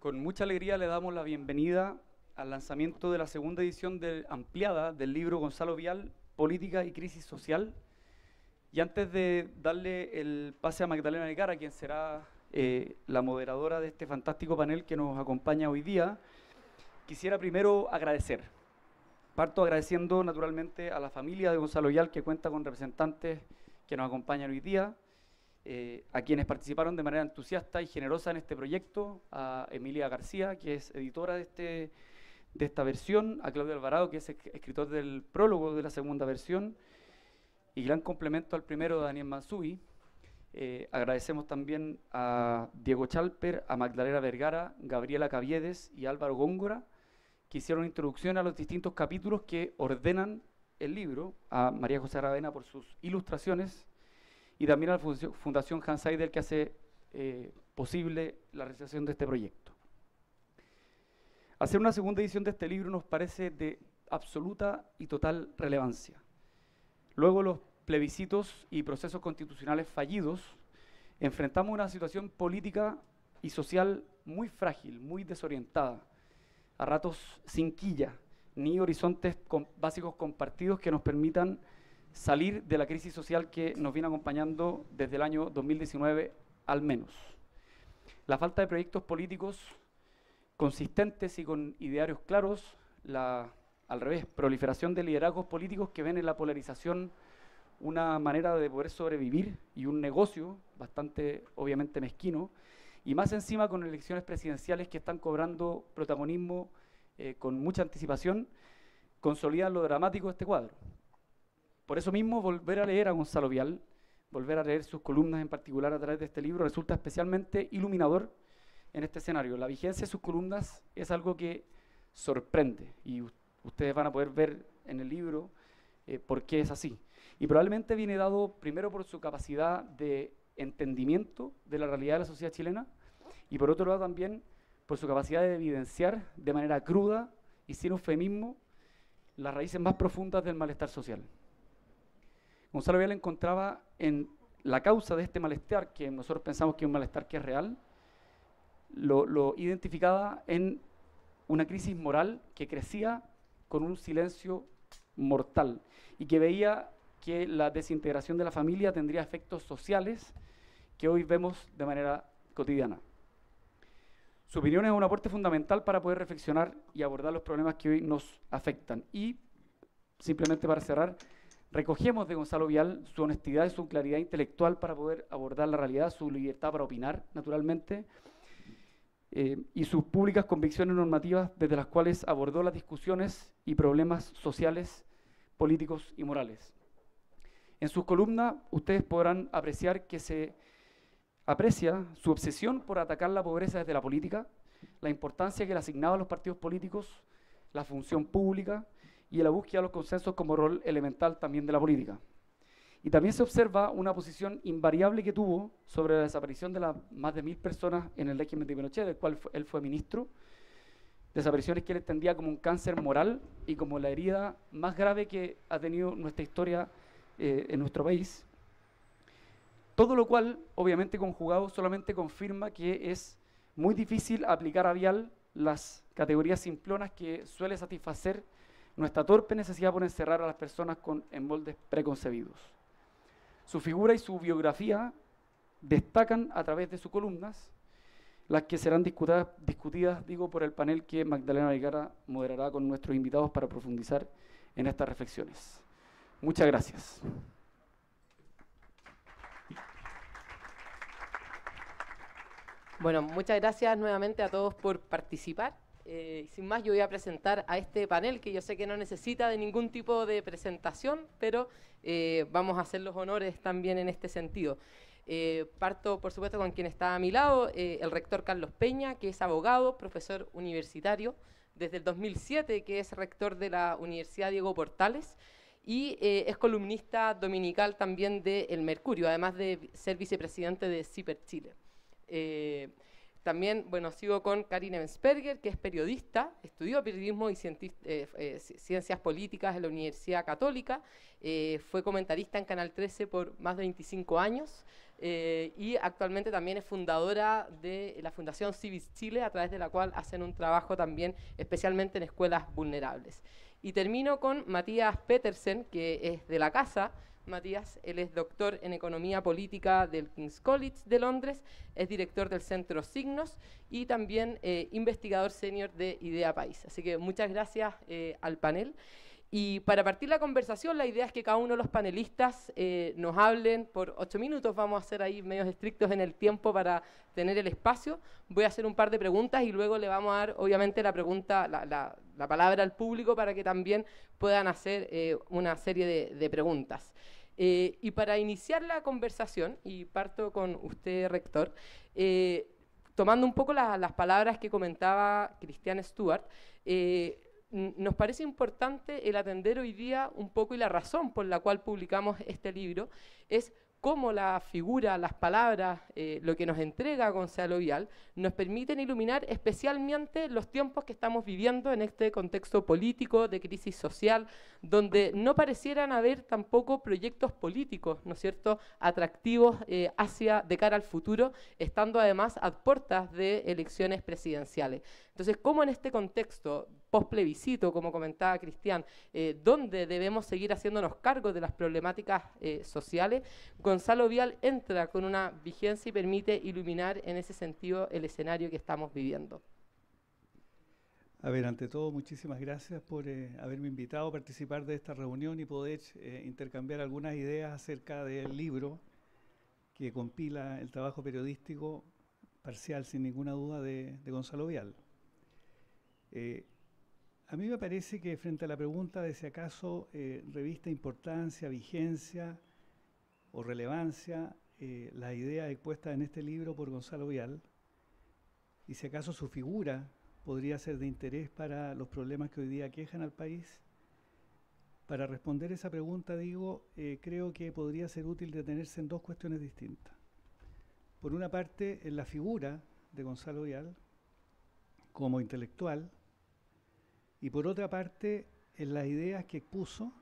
Con mucha alegría le damos la bienvenida al lanzamiento de la segunda edición ampliada del libro Gonzalo Vial, Política y Crisis Social. Y antes de darle el pase a Magdalena Negara, quien será eh, la moderadora de este fantástico panel que nos acompaña hoy día, quisiera primero agradecer. Parto agradeciendo naturalmente a la familia de Gonzalo Vial, que cuenta con representantes que nos acompañan hoy día, eh, a quienes participaron de manera entusiasta y generosa en este proyecto, a Emilia García, que es editora de, este, de esta versión, a Claudio Alvarado, que es escritor del prólogo de la segunda versión, y gran complemento al primero, Daniel Mansui. Eh, agradecemos también a Diego Chalper, a Magdalena Vergara, Gabriela Caviedes y Álvaro Góngora, que hicieron introducción a los distintos capítulos que ordenan el libro, a María José Aravena por sus ilustraciones, y también a la Fundación Hans Seidel que hace eh, posible la realización de este proyecto. Hacer una segunda edición de este libro nos parece de absoluta y total relevancia. Luego los plebiscitos y procesos constitucionales fallidos, enfrentamos una situación política y social muy frágil, muy desorientada, a ratos sin quilla, ni horizontes básicos compartidos que nos permitan salir de la crisis social que nos viene acompañando desde el año 2019 al menos. La falta de proyectos políticos consistentes y con idearios claros, la, al revés, proliferación de liderazgos políticos que ven en la polarización una manera de poder sobrevivir y un negocio bastante obviamente mezquino, y más encima con elecciones presidenciales que están cobrando protagonismo eh, con mucha anticipación, consolidan lo dramático de este cuadro. Por eso mismo, volver a leer a Gonzalo Vial, volver a leer sus columnas en particular a través de este libro, resulta especialmente iluminador en este escenario. La vigencia de sus columnas es algo que sorprende y ustedes van a poder ver en el libro eh, por qué es así. Y probablemente viene dado primero por su capacidad de entendimiento de la realidad de la sociedad chilena y por otro lado también por su capacidad de evidenciar de manera cruda y sin eufemismo las raíces más profundas del malestar social. Gonzalo Vial encontraba en la causa de este malestar, que nosotros pensamos que es un malestar que es real, lo, identificaba en una crisis moral que crecía con un silencio mortal y que veía que la desintegración de la familia tendría efectos sociales que hoy vemos de manera cotidiana. Su opinión es un aporte fundamental para poder reflexionar y abordar los problemas que hoy nos afectan. Y, simplemente para cerrar, Recogemos de Gonzalo Vial su honestidad y su claridad intelectual para poder abordar la realidad, su libertad para opinar, naturalmente, eh, y sus públicas convicciones normativas desde las cuales abordó las discusiones y problemas sociales, políticos y morales. En sus columnas ustedes podrán apreciar que se aprecia su obsesión por atacar la pobreza desde la política, la importancia que le asignaba a los partidos políticos, la función pública, y la búsqueda de los consensos como rol elemental también de la política. Y también se observa una posición invariable que tuvo sobre la desaparición de las más de mil personas en el régimen de Pinochet, del cual él fue ministro, desapariciones que él entendía como un cáncer moral y como la herida más grave que ha tenido nuestra historia eh, en nuestro país. Todo lo cual, obviamente conjugado, solamente confirma que es muy difícil aplicar a Vial las categorías simplonas que suele satisfacer nuestra torpe necesidad por encerrar a las personas con, en moldes preconcebidos. Su figura y su biografía destacan a través de sus columnas, las que serán discutidas, digo, por el panel que Magdalena Vigara moderará con nuestros invitados para profundizar en estas reflexiones. Muchas gracias. Bueno, muchas gracias nuevamente a todos por participar. Eh, sin más, yo voy a presentar a este panel que yo sé que no necesita de ningún tipo de presentación, pero eh, vamos a hacer los honores también en este sentido. Eh, parto, por supuesto, con quien está a mi lado, el rector Carlos Peña, que es abogado, profesor universitario, desde el 2007, que es rector de la Universidad Diego Portales, y es columnista dominical también de El Mercurio, además de ser vicepresidente de CIPER Chile. También, bueno, sigo con Karine Bensperger, que es periodista, estudió periodismo y eh, eh, ciencias políticas en la Universidad Católica, eh, fue comentarista en Canal 13 por más de 25 años y actualmente también es fundadora de la Fundación Civis Chile, a través de la cual hacen un trabajo también especialmente en escuelas vulnerables. Y termino con Matías Petersen, que es de la casa, Matías. Él es doctor en Economía Política del King's College de Londres, es director del Centro Signos y también eh, investigador senior de Idea País. Así que muchas gracias eh, al panel. Y para partir la conversación, la idea es que cada uno de los panelistas eh, nos hablen por ocho minutos. Vamos a ser ahí medios estrictos en el tiempo para tener el espacio. Voy a hacer un par de preguntas y luego le vamos a dar, obviamente, la pregunta, la, palabra al público para que también puedan hacer una serie de preguntas. Eh, y para iniciar la conversación, y parto con usted, rector, eh, tomando un poco las palabras que comentaba Cristian Stewart, eh, nos parece importante el atender hoy día un poco y la razón por la cual publicamos este libro es cómo la figura, las palabras, eh, lo que nos entrega Gonzalo Vial, nos permiten iluminar especialmente los tiempos que estamos viviendo en este contexto político de crisis social, donde no parecieran haber tampoco proyectos políticos, ¿no es cierto?, atractivos eh, hacia, de cara al futuro, estando además a puertas de elecciones presidenciales. Entonces, ¿cómo en este contexto post-plebiscito, como comentaba Cristian, eh, donde debemos seguir haciéndonos cargo de las problemáticas eh, sociales, Gonzalo Vial entra con una vigencia y permite iluminar en ese sentido el escenario que estamos viviendo. A ver, ante todo, muchísimas gracias por eh, haberme invitado a participar de esta reunión y poder intercambiar algunas ideas acerca del libro que compila el trabajo periodístico parcial, sin ninguna duda, de Gonzalo Vial. Eh, a mí me parece que frente a la pregunta de si acaso eh, revista importancia, vigencia o relevancia eh, la idea expuesta en este libro por Gonzalo Vial, y si acaso su figura podría ser de interés para los problemas que hoy día quejan al país, para responder esa pregunta, digo, creo que podría ser útil detenerse en dos cuestiones distintas. Por una parte, en la figura de Gonzalo Vial como intelectual, y por otra parte en las ideas que expuso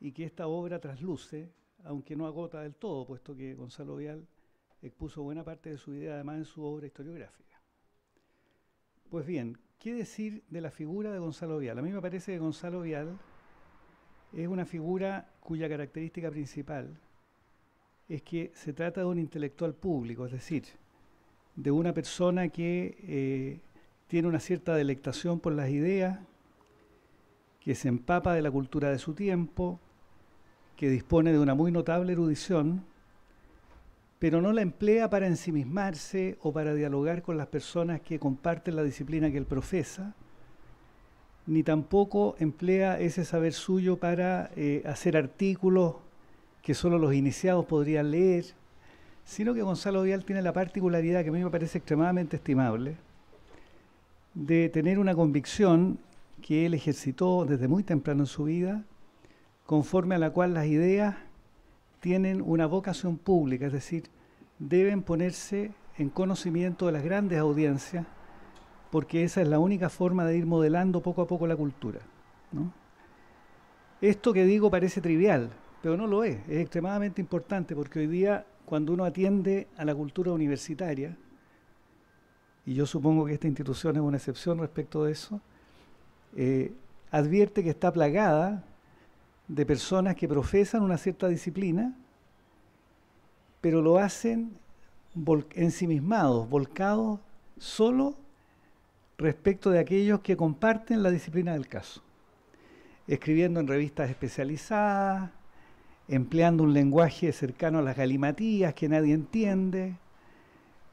y que esta obra trasluce, aunque no agota del todo, puesto que Gonzalo Vial expuso buena parte de su idea además en su obra historiográfica. Pues bien, ¿qué decir de la figura de Gonzalo Vial? A mí me parece que Gonzalo Vial es una figura cuya característica principal es que se trata de un intelectual público, es decir, de una persona que eh, tiene una cierta delectación por las ideas, que se empapa de la cultura de su tiempo, que dispone de una muy notable erudición, pero no la emplea para ensimismarse o para dialogar con las personas que comparten la disciplina que él profesa, ni tampoco emplea ese saber suyo para eh, hacer artículos que solo los iniciados podrían leer, sino que Gonzalo Vial tiene la particularidad que a mí me parece extremadamente estimable, de tener una convicción que él ejercitó desde muy temprano en su vida, conforme a la cual las ideas tienen una vocación pública, es decir, deben ponerse en conocimiento de las grandes audiencias, porque esa es la única forma de ir modelando poco a poco la cultura. Esto que digo parece trivial, pero no lo es, es extremadamente importante, porque hoy día cuando uno atiende a la cultura universitaria, y yo supongo que esta institución es una excepción respecto de eso, eh, advierte que está plagada de personas que profesan una cierta disciplina, pero lo hacen ensimismados, volcados solo respecto de aquellos que comparten la disciplina del caso, escribiendo en revistas especializadas, empleando un lenguaje cercano a las galimatías que nadie entiende,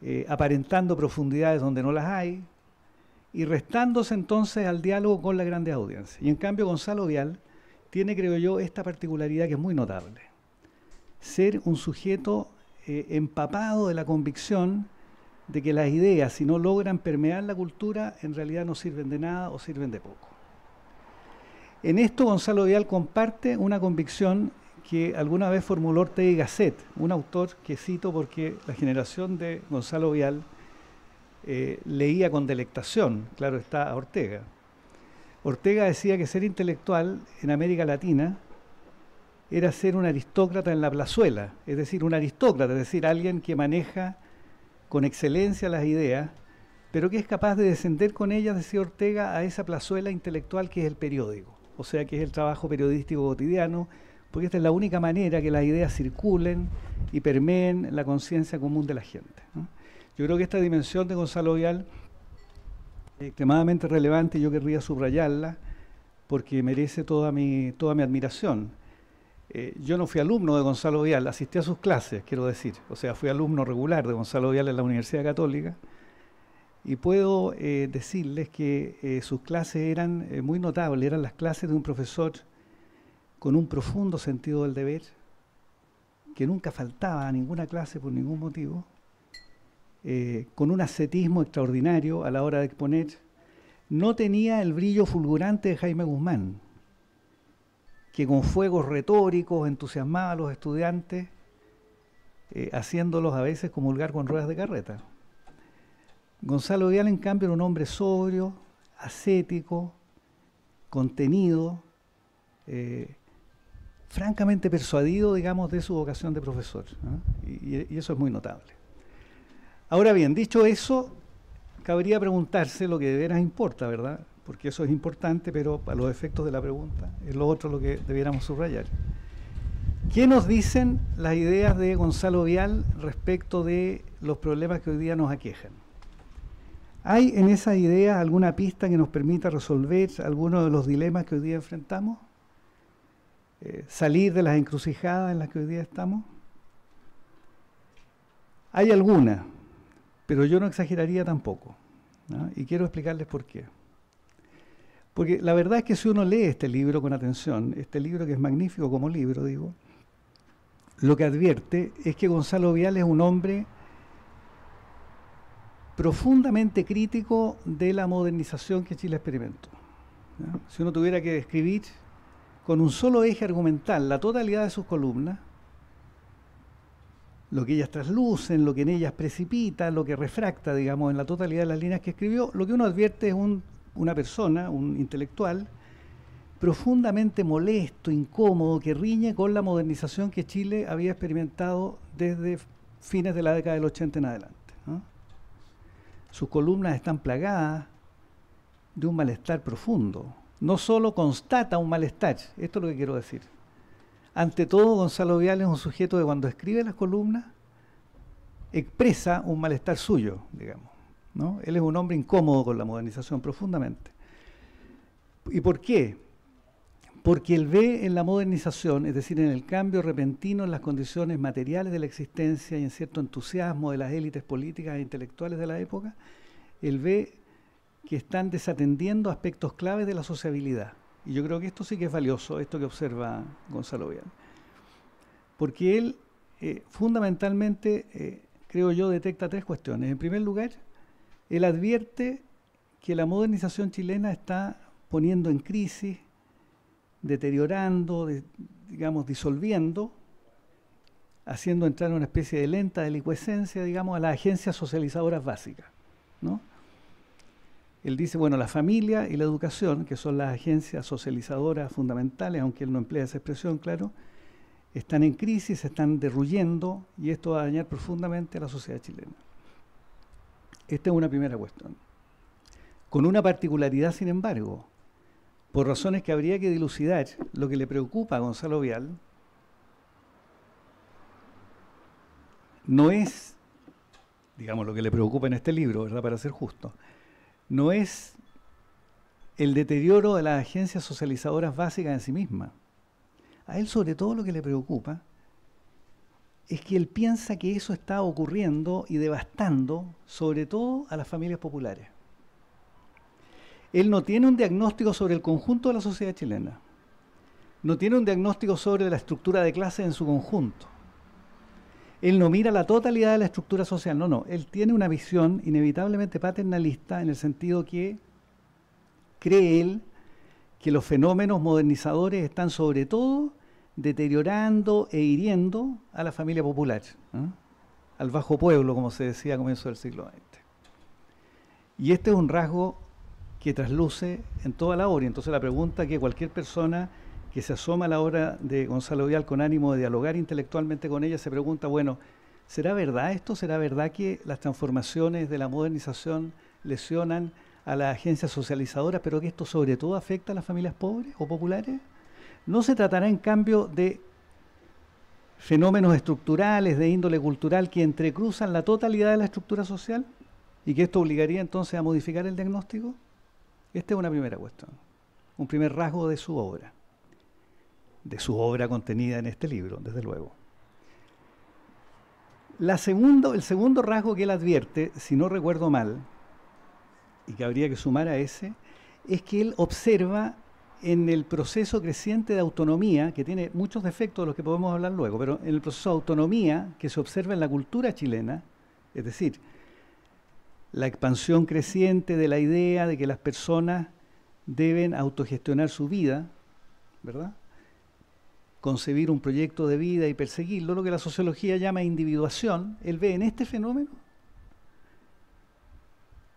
eh, aparentando profundidades donde no las hay, y restándose entonces al diálogo con la grande audiencia. Y en cambio Gonzalo Vial tiene, creo yo, esta particularidad que es muy notable. Ser un sujeto eh, empapado de la convicción de que las ideas, si no logran permear la cultura, en realidad no sirven de nada o sirven de poco. En esto Gonzalo Vial comparte una convicción que alguna vez formuló Ortega y Gasset, un autor que cito porque la generación de Gonzalo Vial eh, leía con delectación, claro está, a Ortega. Ortega decía que ser intelectual en América Latina era ser un aristócrata en la plazuela, es decir, un aristócrata, es decir, alguien que maneja con excelencia las ideas, pero que es capaz de descender con ellas, decía Ortega, a esa plazuela intelectual que es el periódico, o sea, que es el trabajo periodístico cotidiano, porque esta es la única manera que las ideas circulen y permeen la conciencia común de la gente. Yo creo que esta dimensión de Gonzalo Vial es extremadamente relevante y yo querría subrayarla porque merece toda mi, toda mi admiración. Eh, yo no fui alumno de Gonzalo Vial, asistí a sus clases, quiero decir. O sea, fui alumno regular de Gonzalo Vial en la Universidad Católica. Y puedo eh, decirles que eh, sus clases eran muy notables, eran las clases de un profesor con un profundo sentido del deber, que nunca faltaba a ninguna clase por ningún motivo, con un ascetismo extraordinario a la hora de exponer. No tenía el brillo fulgurante de Jaime Guzmán, que con fuegos retóricos entusiasmaba a los estudiantes, eh, haciéndolos a veces comulgar con ruedas de carreta. Gonzalo Vial, en cambio, era un hombre sobrio, ascético, contenido, eh, francamente persuadido, digamos, de su vocación de profesor. y, eso es muy notable. Ahora bien, dicho eso, cabría preguntarse lo que de veras importa, ¿verdad? porque eso es importante, pero a los efectos de la pregunta es lo otro lo que debiéramos subrayar. ¿Qué nos dicen las ideas de Gonzalo Vial respecto de los problemas que hoy día nos aquejan? ¿Hay en esa idea alguna pista que nos permita resolver algunos de los dilemas que hoy día enfrentamos? Eh, ¿Salir de las encrucijadas en las que hoy día estamos? Hay alguna, pero yo no exageraría tampoco. Y quiero explicarles por qué. Porque la verdad es que si uno lee este libro con atención, este libro que es magnífico como libro, digo, lo que advierte es que Gonzalo Vial es un hombre profundamente crítico de la modernización que Chile experimentó. Si uno tuviera que describir con un solo eje argumental la totalidad de sus columnas, lo que ellas traslucen, lo que en ellas precipita, lo que refracta, digamos, en la totalidad de las líneas que escribió, lo que uno advierte es un una persona, un intelectual, profundamente molesto, incómodo, que riñe con la modernización que Chile había experimentado desde fines de la década del 80 en adelante. Sus columnas están plagadas de un malestar profundo. No solo constata un malestar, esto es lo que quiero decir. Ante todo, Gonzalo Vial es un sujeto que cuando escribe las columnas expresa un malestar suyo, digamos. Él es un hombre incómodo con la modernización profundamente. ¿Y por qué? Porque él ve en la modernización, es decir, en el cambio repentino en las condiciones materiales de la existencia y en cierto entusiasmo de las élites políticas e intelectuales de la época, él ve que están desatendiendo aspectos claves de la sociabilidad. Y yo creo que esto sí que es valioso, esto que observa Gonzalo Vial. Porque él eh, fundamentalmente, eh, creo yo, detecta tres cuestiones. En primer lugar, él advierte que la modernización chilena está poniendo en crisis, deteriorando, digamos, disolviendo, haciendo entrar una especie de lenta delicuescencia, digamos, a las agencias socializadoras básicas. ¿no? Él dice, bueno, la familia y la educación, que son las agencias socializadoras fundamentales, aunque él no emplea esa expresión, claro, están en crisis, se están derruyendo y esto va a dañar profundamente a la sociedad chilena. Esta es una primera cuestión. Con una particularidad, sin embargo, por razones que habría que dilucidar, lo que le preocupa a Gonzalo Vial no es, digamos, lo que le preocupa en este libro, ¿verdad? Para ser justo, no es el deterioro de las agencias socializadoras básicas en sí mismas. A él sobre todo lo que le preocupa es que él piensa que eso está ocurriendo y devastando sobre todo a las familias populares. Él no tiene un diagnóstico sobre el conjunto de la sociedad chilena. No tiene un diagnóstico sobre la estructura de clase en su conjunto. Él no mira la totalidad de la estructura social, no, no. Él tiene una visión inevitablemente paternalista en el sentido que cree él que los fenómenos modernizadores están sobre todo deteriorando e hiriendo a la familia popular, al bajo pueblo, como se decía a comienzos del siglo XX. Y este es un rasgo que trasluce en toda la obra. Entonces la pregunta que cualquier persona que se asoma a la obra de Gonzalo Vial con ánimo de dialogar intelectualmente con ella se pregunta, bueno, ¿será verdad esto? ¿Será verdad que las transformaciones de la modernización lesionan a la agencia socializadora, pero que esto sobre todo afecta a las familias pobres o populares? ¿No se tratará en cambio de fenómenos estructurales de índole cultural que entrecruzan la totalidad de la estructura social y que esto obligaría entonces a modificar el diagnóstico? Esta es una primera cuestión, un primer rasgo de su obra, de su obra contenida en este libro, desde luego. La segundo, el segundo rasgo que él advierte, si no recuerdo mal, y que habría que sumar a ese, es que él observa en el proceso creciente de autonomía, que tiene muchos defectos de los que podemos hablar luego, pero en el proceso de autonomía que se observa en la cultura chilena, es decir, la expansión creciente de la idea de que las personas deben autogestionar su vida, ¿verdad? Concebir un proyecto de vida y perseguirlo, lo que la sociología llama individuación, él ve en este fenómeno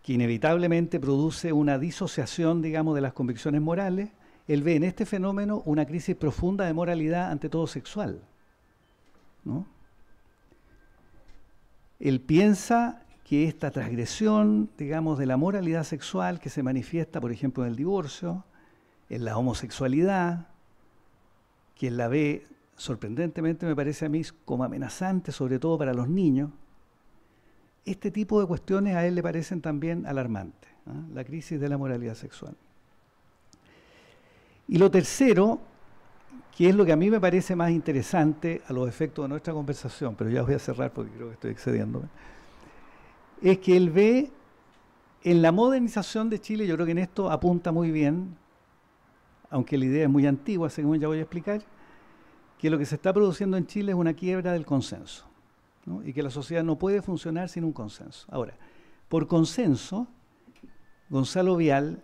que inevitablemente produce una disociación, digamos, de las convicciones morales, él ve en este fenómeno una crisis profunda de moralidad ante todo sexual. ¿no? Él piensa que esta transgresión, digamos, de la moralidad sexual que se manifiesta, por ejemplo, en el divorcio, en la homosexualidad, quien la ve sorprendentemente me parece a mí como amenazante, sobre todo para los niños, este tipo de cuestiones a él le parecen también alarmantes, ¿ah? la crisis de la moralidad sexual. Y lo tercero, que es lo que a mí me parece más interesante a los efectos de nuestra conversación, pero ya voy a cerrar porque creo que estoy excediéndome, es que él ve en la modernización de Chile, yo creo que en esto apunta muy bien, aunque la idea es muy antigua, según ya voy a explicar, que lo que se está produciendo en Chile es una quiebra del consenso y que la sociedad no puede funcionar sin un consenso. Ahora, por consenso, Gonzalo Vial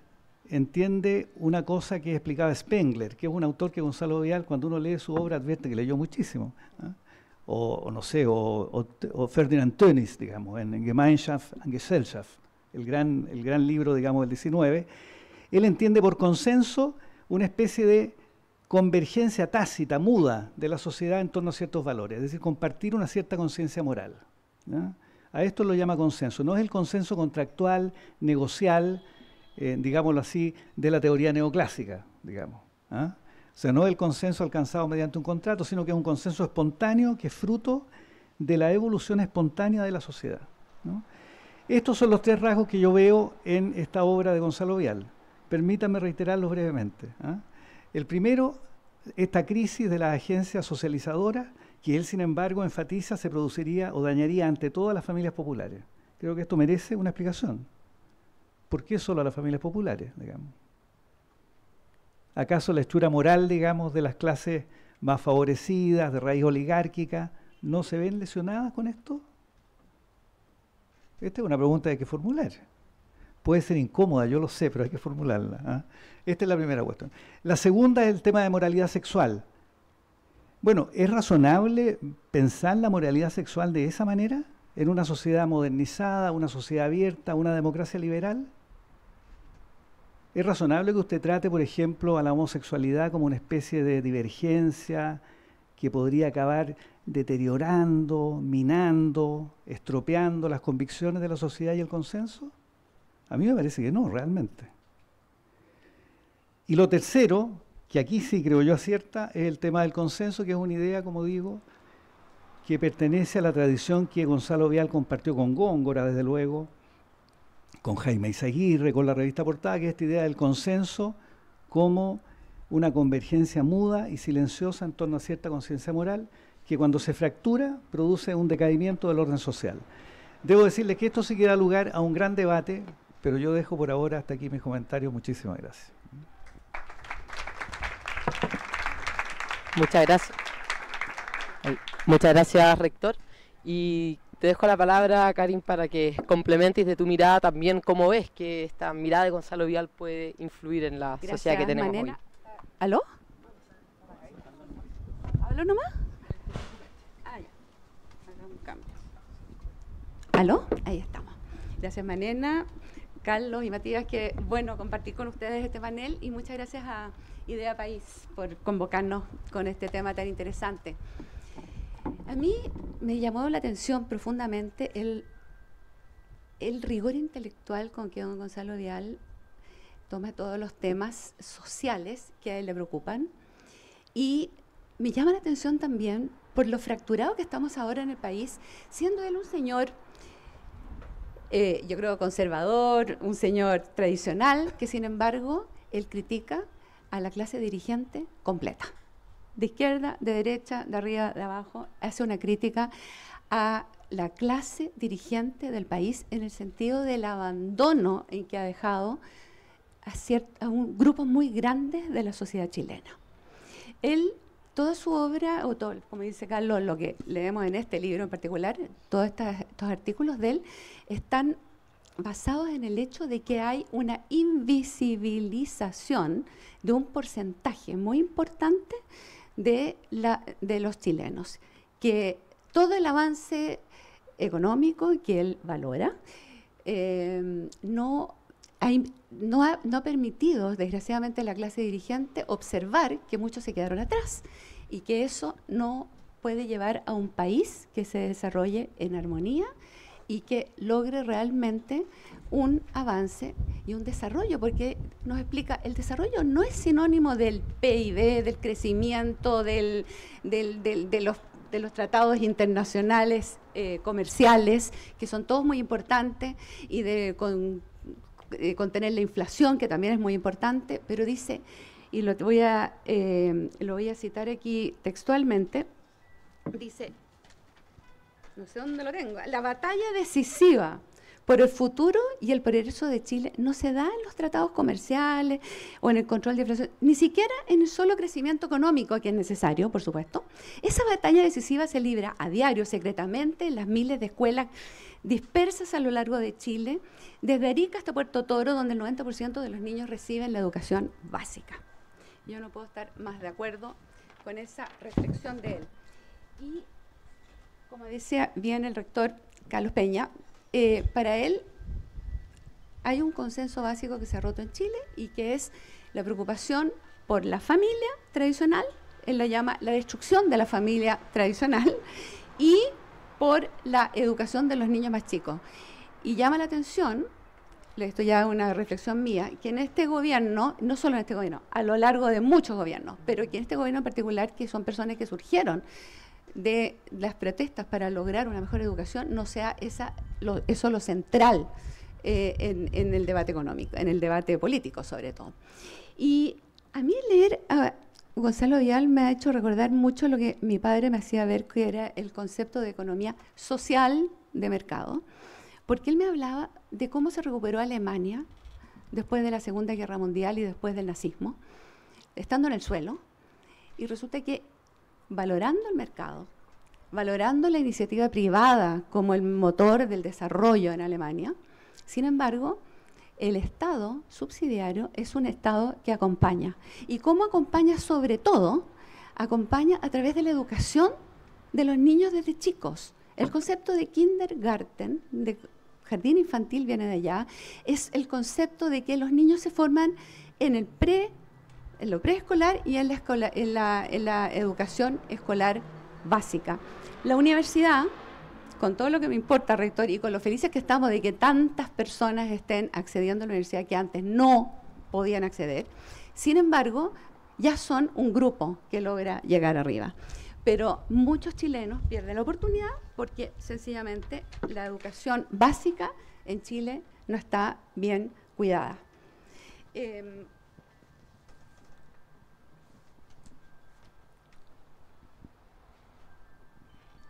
entiende una cosa que explicaba Spengler, que es un autor que Gonzalo Vial, cuando uno lee su obra, advierte que leyó muchísimo. O, no sé, o, Ferdinand Tönnies, digamos, en, Gemeinschaft und Gesellschaft, el gran, el gran libro, digamos, del 19. Él entiende por consenso una especie de convergencia tácita, muda, de la sociedad en torno a ciertos valores, es decir, compartir una cierta conciencia moral. A esto lo llama consenso. No es el consenso contractual, negocial, eh, digámoslo así, de la teoría neoclásica, digamos. ¿ah? O sea, no es el consenso alcanzado mediante un contrato, sino que es un consenso espontáneo que es fruto de la evolución espontánea de la sociedad. Estos son los tres rasgos que yo veo en esta obra de Gonzalo Vial. Permítanme reiterarlos brevemente. ¿ah? El primero, esta crisis de la agencia socializadora, que él, sin embargo, enfatiza se produciría o dañaría ante todas las familias populares. Creo que esto merece una explicación. ¿Por qué solo a las familias populares, digamos? ¿Acaso la estructura moral, digamos, de las clases más favorecidas, de raíz oligárquica, no se ven lesionadas con esto? Esta es una pregunta que hay que formular. Puede ser incómoda, yo lo sé, pero hay que formularla. ¿ah? Esta es la primera cuestión. La segunda es el tema de moralidad sexual. Bueno, ¿es razonable pensar la moralidad sexual de esa manera? ¿En una sociedad modernizada, una sociedad abierta, una democracia liberal? ¿Es razonable que usted trate, por ejemplo, a la homosexualidad como una especie de divergencia que podría acabar deteriorando, minando, estropeando las convicciones de la sociedad y el consenso? A mí me parece que no, realmente. Y lo tercero, que aquí sí creo yo acierta, es el tema del consenso, que es una idea, como digo, que pertenece a la tradición que Gonzalo Vial compartió con Góngora, desde luego, con Jaime Izaguirre, con la revista Portada, que es esta idea del consenso como una convergencia muda y silenciosa en torno a cierta conciencia moral que cuando se fractura produce un decaimiento del orden social. Debo decirles que esto sí que da lugar a un gran debate, pero yo dejo por ahora hasta aquí mis comentarios. Muchísimas gracias. Muchas gracias. Muchas gracias, rector. Y te dejo la palabra, Karim, para que complementes de tu mirada también cómo ves que esta mirada de Gonzalo Vial puede influir en la sociedad que tenemos hoy. ¿Aló? ¿Aló nomás? Ah, ¿Aló? Ahí estamos. Gracias, Manena. Carlos y Matías, que bueno compartir con ustedes este panel y muchas gracias a Idea País por convocarnos con este tema tan interesante. A mí me llamó la atención profundamente el, el rigor intelectual con que don Gonzalo Vial toma todos los temas sociales que a él le preocupan y me llama la atención también por lo fracturado que estamos ahora en el país, siendo él un señor eh, yo creo, conservador, un señor tradicional, que sin embargo él critica a la clase dirigente completa. De izquierda, de derecha, de arriba, de abajo, hace una crítica a la clase dirigente del país en el sentido del abandono en que ha dejado a, a un grupo muy grandes de la sociedad chilena. Él toda su obra, o todo, como dice Carlos, lo que leemos en este libro en particular, todos estos artículos de él, están basados en el hecho de que hay una invisibilización de un porcentaje muy importante de, los chilenos, que todo el avance económico que él valora eh, no no, ha, permitido, desgraciadamente, la clase dirigente observar que muchos se quedaron atrás y que eso no puede llevar a un país que se desarrolle en armonía y que logre realmente un avance y un desarrollo, porque nos explica, el desarrollo no es sinónimo del PIB, del crecimiento, del, de, los, de los tratados internacionales eh, comerciales, que son todos muy importantes, y de eh, contener la inflación, que también es muy importante, pero dice, y lo voy a, eh, lo voy a citar aquí textualmente, dice, no sé dónde lo tengo, la batalla decisiva por el futuro y el progreso de Chile no se da en los tratados comerciales o en el control de inflación, ni siquiera en el solo crecimiento económico que es necesario, por supuesto. Esa batalla decisiva se libra a diario, secretamente, en las miles de escuelas dispersas a lo largo de Chile, desde Arica hasta Puerto Toro, donde el 90% de los niños reciben la educación básica. Yo no puedo estar más de acuerdo con esa reflexión de él. Y como decía bien el rector Carlos Peña, eh, para él hay un consenso básico que se ha roto en Chile y que es la preocupación por la familia tradicional, él la llama la destrucción de la familia tradicional, y por la educación de los niños más chicos. Y llama la atención, esto ya es una reflexión mía, que en este gobierno, no solo en este gobierno, a lo largo de muchos gobiernos, pero que en este gobierno en particular, que son personas que surgieron de las protestas para lograr una mejor educación, no sea esa, eso lo central eh, en, el debate económico, en el debate político sobre todo. Y a mí leer a Gonzalo Vial me ha hecho recordar mucho lo que mi padre me hacía ver, que era el concepto de economía social de mercado, porque él me hablaba de cómo se recuperó Alemania después de la Segunda Guerra Mundial y después del nazismo, estando en el suelo, y resulta que valorando el mercado, valorando la iniciativa privada como el motor del desarrollo en Alemania, sin embargo, el Estado subsidiario es un Estado que acompaña. ¿Y cómo acompaña sobre todo? Acompaña a través de la educación de los niños desde chicos. El concepto de kindergarten, de jardín infantil viene de allá, es el concepto de que los niños se forman en el pre en lo preescolar y en la, en la, educación escolar básica. La universidad, con todo lo que me importa, rector, y con lo felices que estamos de que tantas personas estén accediendo a la universidad que antes no podían acceder, sin embargo, ya son un grupo que logra llegar arriba. Pero muchos chilenos pierden la oportunidad porque sencillamente la educación básica en Chile no está bien cuidada. Em,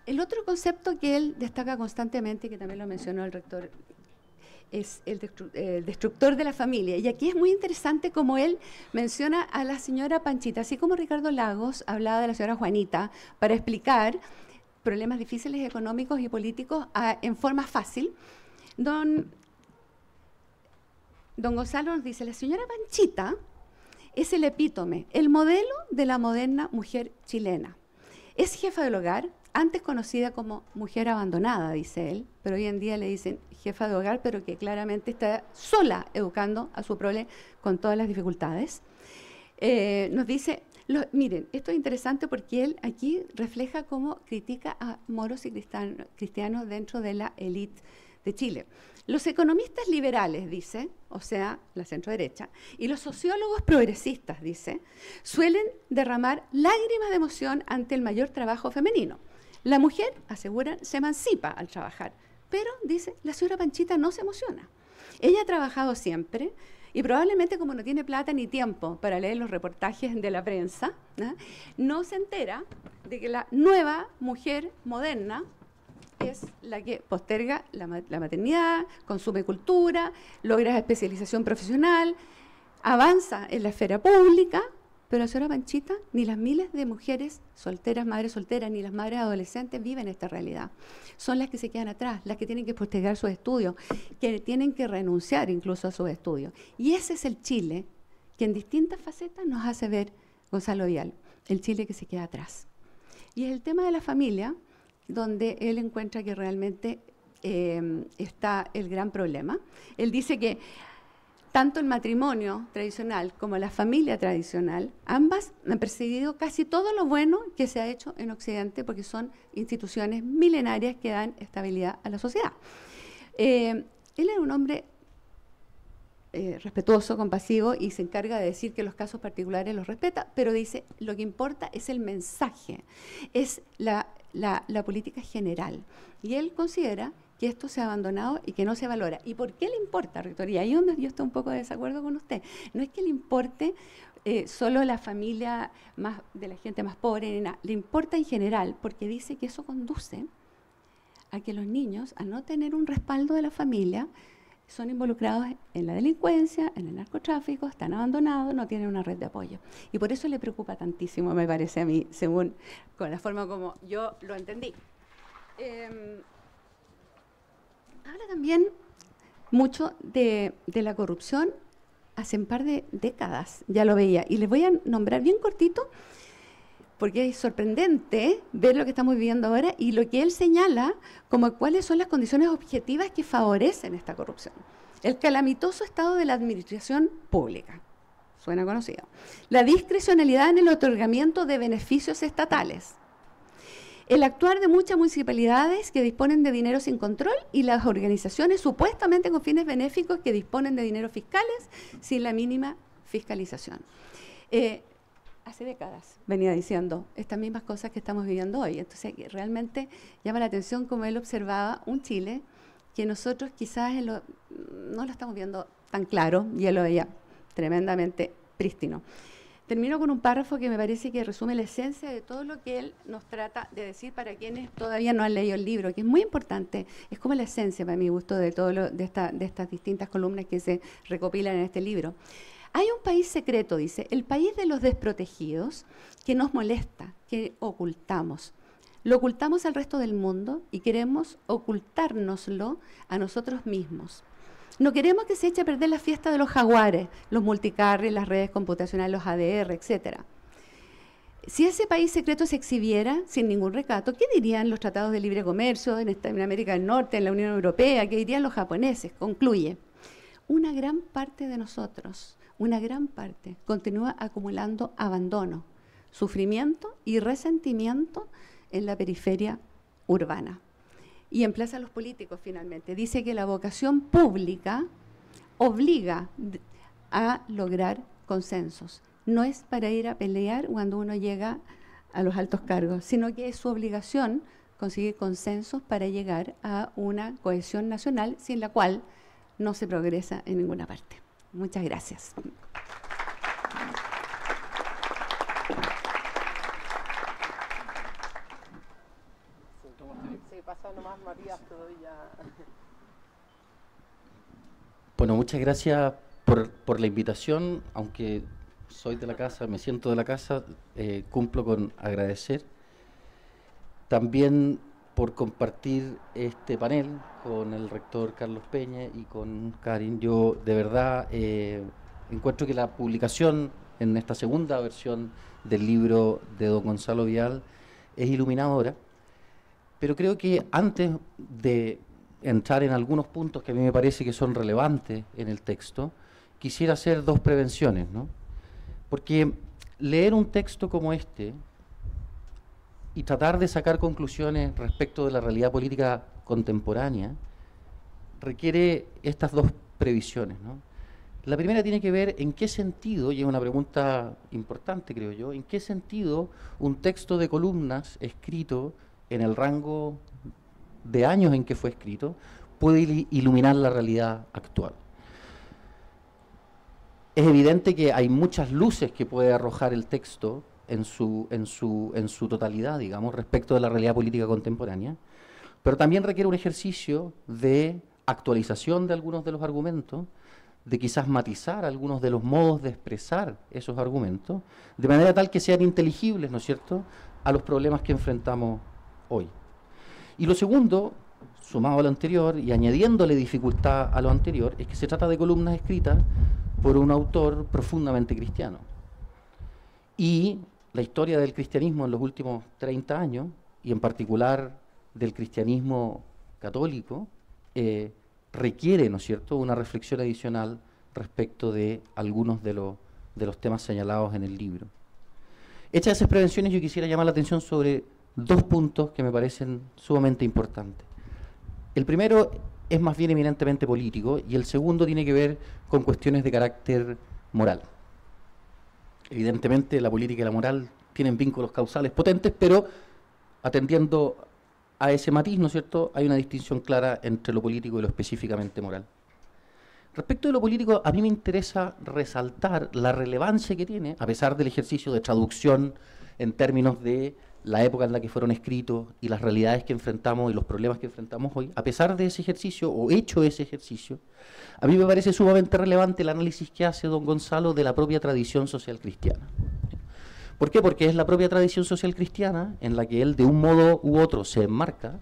El otro concepto que él destaca constantemente, y que también lo mencionó el rector, es el, destructor de la familia. Y aquí es muy interesante como él menciona a la señora Panchita, así como Ricardo Lagos hablaba de la señora Juanita, para explicar problemas difíciles económicos y políticos en forma fácil. Don, don Gonzalo nos dice, la señora Panchita es el epítome, el modelo de la moderna mujer chilena. Es jefa del hogar, antes conocida como mujer abandonada, dice él, pero hoy en día le dicen jefa de hogar, pero que claramente está sola educando a su prole con todas las dificultades. Eh, nos dice, miren, esto es interesante porque él aquí refleja cómo critica a moros y cristianos dentro de la élite de Chile. Los economistas liberales, dice, o sea, la centro derecha, y los sociólogos progresistas, dice, suelen derramar lágrimas de emoción ante el mayor trabajo femenino. La mujer, aseguran, se emancipa al trabajar, pero, dice, la señora Panchita no se emociona. Ella ha trabajado siempre y probablemente como no tiene plata ni tiempo para leer los reportajes de la prensa, no se entera de que la nueva mujer moderna, es la que posterga la, maternidad, consume cultura, logra especialización profesional, avanza en la esfera pública, pero la señora Panchita, ni las miles de mujeres solteras, madres solteras, ni las madres adolescentes viven esta realidad. Son las que se quedan atrás, las que tienen que postergar sus estudios, que tienen que renunciar incluso a sus estudios. Y ese es el Chile que en distintas facetas nos hace ver Gonzalo Vial, el Chile que se queda atrás. Y es el tema de la familia, donde él encuentra que realmente eh, está el gran problema. Él dice que tanto el matrimonio tradicional como la familia tradicional, ambas han perseguido casi todo lo bueno que se ha hecho en Occidente porque son instituciones milenarias que dan estabilidad a la sociedad. Eh, él era un hombre eh, respetuoso, compasivo y se encarga de decir que los casos particulares los respeta, pero dice lo que importa es el mensaje, es la la, política general. Y él considera que esto se ha abandonado y que no se valora. ¿Y por qué le importa, Rectoría? Ahí donde yo estoy un poco de desacuerdo con usted. No es que le importe eh, solo la familia más, de la gente más pobre, le importa en general, porque dice que eso conduce a que los niños, al no tener un respaldo de la familia, son involucrados en la delincuencia, en el narcotráfico, están abandonados, no tienen una red de apoyo. Y por eso le preocupa tantísimo, me parece a mí, según con la forma como yo lo entendí. Eh, habla también mucho de, de, la corrupción hace un par de décadas, ya lo veía. Y les voy a nombrar bien cortito, porque es sorprendente ver lo que estamos viviendo ahora y lo que él señala como cuáles son las condiciones objetivas que favorecen esta corrupción. El calamitoso estado de la administración pública, suena conocido. La discrecionalidad en el otorgamiento de beneficios estatales. El actuar de muchas municipalidades que disponen de dinero sin control y las organizaciones supuestamente con fines benéficos que disponen de dinero fiscales sin la mínima fiscalización. Eh, hace décadas venía diciendo estas mismas cosas que estamos viviendo hoy. Entonces, realmente llama la atención como él observaba un Chile que nosotros quizás no lo estamos viendo tan claro y él lo veía tremendamente prístino. Termino con un párrafo que me parece que resume la esencia de todo lo que él nos trata de decir para quienes todavía no han leído el libro, que es muy importante, es como la esencia para mi gusto de, todo de, de estas distintas columnas que se recopilan en este libro. Hay un país secreto, dice, el país de los desprotegidos, que nos molesta, que ocultamos. Lo ocultamos al resto del mundo y queremos ocultárnoslo a nosotros mismos. No queremos que se eche a perder la fiesta de los jaguares, los multicarriers, las redes computacionales, los ADR, etc. Si ese país secreto se exhibiera sin ningún recato, ¿qué dirían los tratados de libre comercio en, en América del Norte, en la Unión Europea? ¿Qué dirían los japoneses? Concluye. Una gran parte de nosotros una gran parte continúa acumulando abandono, sufrimiento y resentimiento en la periferia urbana. Y emplaza a los políticos finalmente. Dice que la vocación pública obliga a lograr consensos. No es para ir a pelear cuando uno llega a los altos cargos, sino que es su obligación conseguir consensos para llegar a una cohesión nacional sin la cual no se progresa en ninguna parte. Muchas gracias. Bueno, muchas gracias por, por, la invitación, aunque soy de la casa, me siento de la casa, eh, cumplo con agradecer. También por compartir este panel con el rector Carlos Peña y con Karin. Yo de verdad eh, encuentro que la publicación en esta segunda versión del libro de don Gonzalo Vial es iluminadora Pero creo que antes de entrar en algunos puntos que a mí me parece que son relevantes en el texto, quisiera hacer dos prevenciones, ¿no? Porque leer un texto como este y tratar de sacar conclusiones respecto de la realidad política contemporánea requiere estas dos previsiones, ¿no? La primera tiene que ver en qué sentido, y es una pregunta importante creo yo, en qué sentido un texto de columnas escrito en el rango de años en que fue escrito puede iluminar la realidad actual. Es evidente que hay muchas luces que puede arrojar el texto en su, en su, totalidad, digamos, respecto de la realidad política contemporánea, pero también requiere un ejercicio de actualización de algunos de los argumentos, de quizás matizar algunos de los modos de expresar esos argumentos, de manera tal que sean inteligibles, ¿no es cierto?, a los problemas que enfrentamos hoy. Y lo segundo, sumado a lo anterior y añadiéndole dificultad a lo anterior, es que se trata de columnas escritas por un autor profundamente cristiano. Y la historia del cristianismo en los últimos 30 años, y en particular del cristianismo católico, eh, requiere, ¿no es cierto?, una reflexión adicional respecto de algunos de, de los temas señalados en el libro. Hechas esas prevenciones, yo quisiera llamar la atención sobre dos puntos que me parecen sumamente importantes. El primero es más bien eminentemente político y el segundo tiene que ver con cuestiones de carácter moral. Evidentemente la política y la moral tienen vínculos causales potentes, pero atendiendo a ese matiz, ¿no es cierto?, hay una distinción clara entre lo político y lo específicamente moral. Respecto de lo político, a mí me interesa resaltar la relevancia que tiene, a pesar del ejercicio de traducción en términos de la época en la que fueron escritos y las realidades que enfrentamos y los problemas que enfrentamos hoy, a pesar de ese ejercicio o hecho ese ejercicio, a mí me parece sumamente relevante el análisis que hace don Gonzalo de la propia tradición social cristiana. ¿Por qué? Porque es la propia tradición social cristiana en la que él de un modo u otro se enmarca,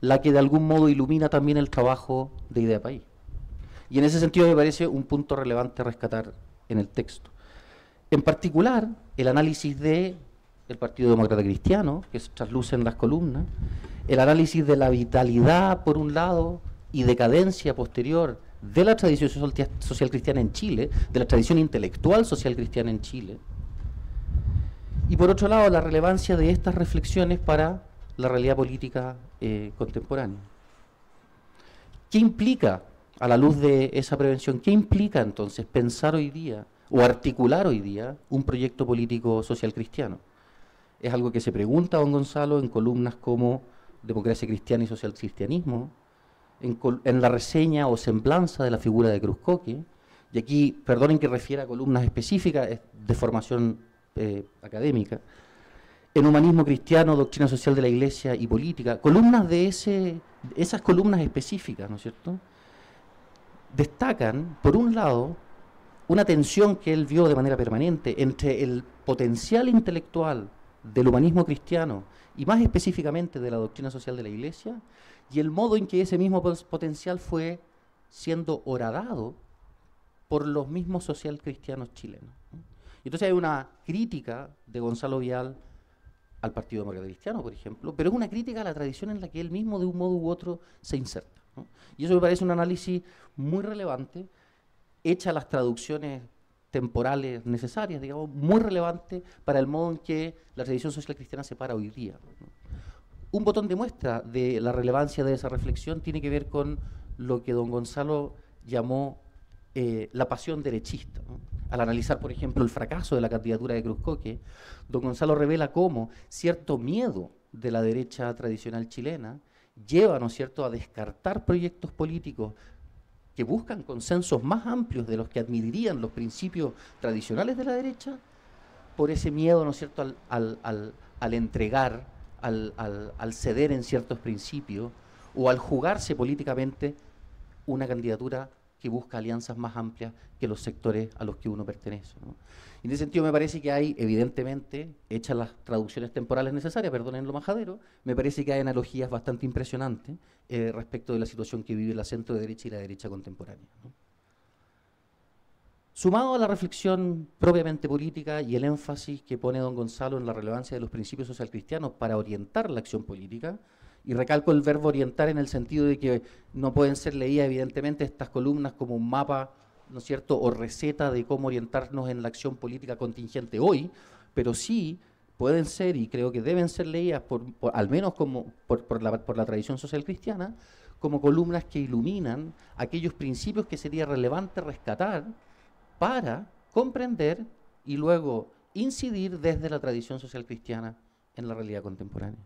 la que de algún modo ilumina también el trabajo de Idea País. Y en ese sentido me parece un punto relevante rescatar en el texto. En particular, el análisis de el Partido Demócrata Cristiano, que se trasluce en las columnas, el análisis de la vitalidad, por un lado, y decadencia posterior de la tradición social cristiana en Chile, de la tradición intelectual social cristiana en Chile, y por otro lado, la relevancia de estas reflexiones para la realidad política eh, contemporánea. ¿Qué implica, a la luz de esa prevención, qué implica entonces pensar hoy día o articular hoy día un proyecto político social cristiano? Es algo que se pregunta don Gonzalo en columnas como Democracia Cristiana y Social Cristianismo, en, la reseña o semblanza de la figura de Cruz Coque, y aquí, perdonen que refiera a columnas específicas de formación eh, académica, en humanismo cristiano, doctrina social de la iglesia y política, columnas de ese, esas columnas específicas, ¿no es cierto? Destacan, por un lado, una tensión que él vio de manera permanente entre el potencial intelectual del humanismo cristiano y más específicamente de la doctrina social de la iglesia y el modo en que ese mismo potencial fue siendo horadado por los mismos social cristianos chilenos. Entonces hay una crítica de Gonzalo Vial al Partido Demócrata Cristiano, por ejemplo, pero es una crítica a la tradición en la que él mismo de un modo u otro se inserta. Y eso me parece un análisis muy relevante, hecha las traducciones temporales necesarias, digamos, muy relevante para el modo en que la tradición social cristiana se para hoy día. Un botón de muestra de la relevancia de esa reflexión tiene que ver con lo que don Gonzalo llamó eh, la pasión derechista. Al analizar, por ejemplo, el fracaso de la candidatura de Cruz Coque, don Gonzalo revela cómo cierto miedo de la derecha tradicional chilena lleva, ¿no cierto?, a descartar proyectos políticos que buscan consensos más amplios de los que admitirían los principios tradicionales de la derecha, por ese miedo, ¿no es cierto?, al, entregar, al ceder en ciertos principios o al jugarse políticamente una candidatura que busca alianzas más amplias que los sectores a los que uno pertenece. En ese sentido me parece que hay, evidentemente, hechas las traducciones temporales necesarias, perdonen lo majadero, me parece que hay analogías bastante impresionantes eh, respecto de la situación que vive la centro derecha y la derecha contemporánea. Sumado a la reflexión propiamente política y el énfasis que pone don Gonzalo en la relevancia de los principios social cristianos para orientar la acción política, Y recalco el verbo orientar en el sentido de que no pueden ser leídas evidentemente estas columnas como un mapa, ¿no es cierto?, o receta de cómo orientarnos en la acción política contingente hoy, pero sí pueden ser y creo que deben ser leídas al menos como por la tradición social cristiana como columnas que iluminan aquellos principios que sería relevante rescatar para comprender y luego incidir desde la tradición social cristiana en la realidad contemporánea.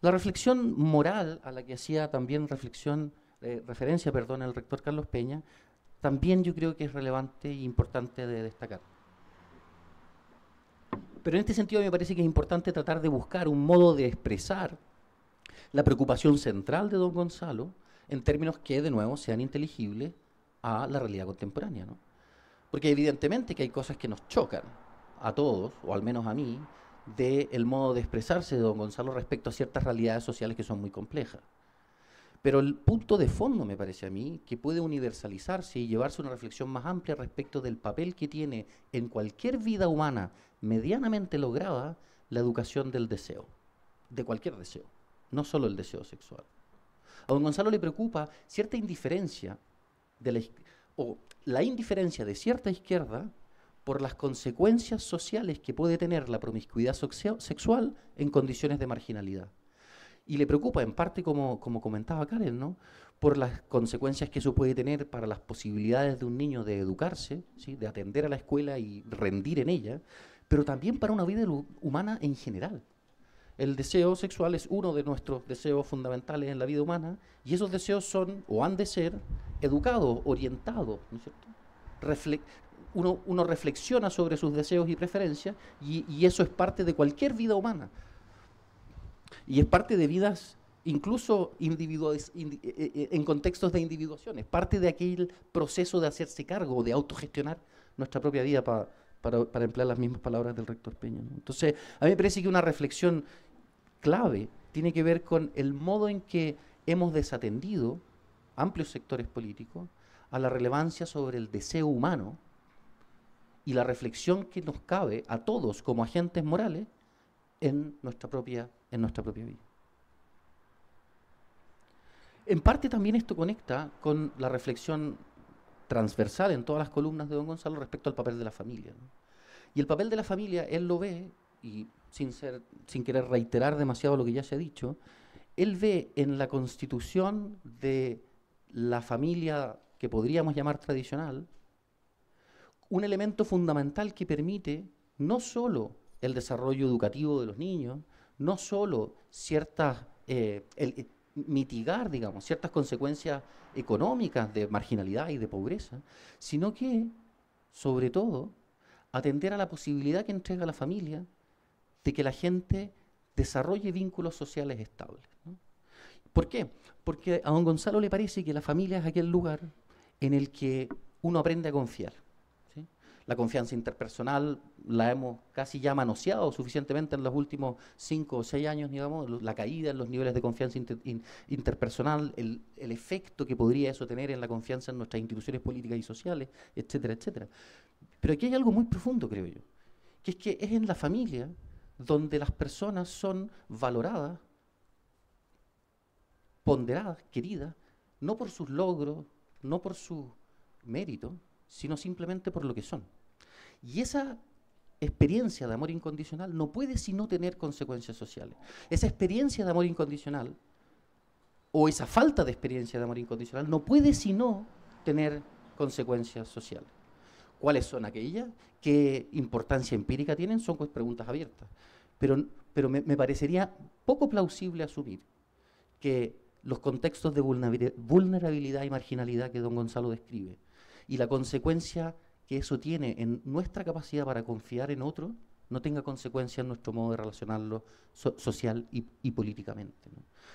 La reflexión moral a la que hacía también reflexión, eh, referencia perdón, el rector Carlos Peña, también yo creo que es relevante e importante de destacar. Pero en este sentido me parece que es importante tratar de buscar un modo de expresar la preocupación central de don Gonzalo en términos que, de nuevo, sean inteligibles a la realidad contemporánea. ¿no? Porque evidentemente que hay cosas que nos chocan a todos, o al menos a mí, del modo de expresarse de don Gonzalo respecto a ciertas realidades sociales que son muy complejas. Pero el punto de fondo, me parece a mí, que puede universalizarse y llevarse una reflexión más amplia respecto del papel que tiene en cualquier vida humana medianamente lograda la educación del deseo, de cualquier deseo, no solo el deseo sexual. A don Gonzalo le preocupa cierta indiferencia o la indiferencia de cierta izquierda por las consecuencias sociales que puede tener la promiscuidad sexual en condiciones de marginalidad. Y le preocupa, en parte, como, como comentaba Karen, ¿no? por las consecuencias que eso puede tener para las posibilidades de un niño de educarse, ¿sí? de atender a la escuela y rendir en ella, pero también para una vida humana en general. El deseo sexual es uno de nuestros deseos fundamentales en la vida humana y esos deseos son o han de ser educados, orientados, ¿no es cierto? uno, reflexiona sobre sus deseos y preferencias y, eso es parte de cualquier vida humana. Y es parte de vidas incluso eh, eh, eh, en contextos de individuación, es parte de aquel proceso de hacerse cargo, de autogestionar nuestra propia vida para, para, emplear las mismas palabras del rector Peña. Entonces, a mí me parece que una reflexión clave tiene que ver con el modo en que hemos desatendido amplios sectores políticos a la relevancia sobre el deseo humano y la reflexión que nos cabe a todos como agentes morales en nuestra propia, en nuestra propia vida. En parte también esto conecta con la reflexión transversal en todas las columnas de don Gonzalo respecto al papel de la familia. Y el papel de la familia, él lo ve, y sin, ser, sin querer reiterar demasiado lo que ya se ha dicho, él ve en la constitución de la familia que podríamos llamar tradicional, un elemento fundamental que permite no solo el desarrollo educativo de los niños, no solo ciertas, eh, eh, mitigar, digamos, ciertas consecuencias económicas de marginalidad y de pobreza, sino que, sobre todo, atender a la posibilidad que entrega la familia de que la gente desarrolle vínculos sociales estables. ¿Por qué? Porque a don Gonzalo le parece que la familia es aquel lugar en el que uno aprende a confiar. La confianza interpersonal la hemos casi ya manoseado suficientemente en los últimos cinco o seis años, digamos, la caída en los niveles de confianza interpersonal, el, el, efecto que podría eso tener en la confianza en nuestras instituciones políticas y sociales, etcétera, etcétera. Pero aquí hay algo muy profundo, creo yo, que es que es en la familia donde las personas son valoradas, ponderadas, queridas, no por sus logros, no por su mérito, sino simplemente por lo que son. Y esa experiencia de amor incondicional no puede sino tener consecuencias sociales. Esa experiencia de amor incondicional, o esa falta de experiencia de amor incondicional, no puede sino tener consecuencias sociales. ¿Cuáles son aquellas? ¿Qué importancia empírica tienen? Son pues preguntas abiertas. Pero, pero me, me parecería poco plausible asumir que los contextos de vulnerabilidad y marginalidad que don Gonzalo describe, y la consecuencia que eso tiene en nuestra capacidad para confiar en otro no tenga consecuencia en nuestro modo de relacionarlo social y, políticamente.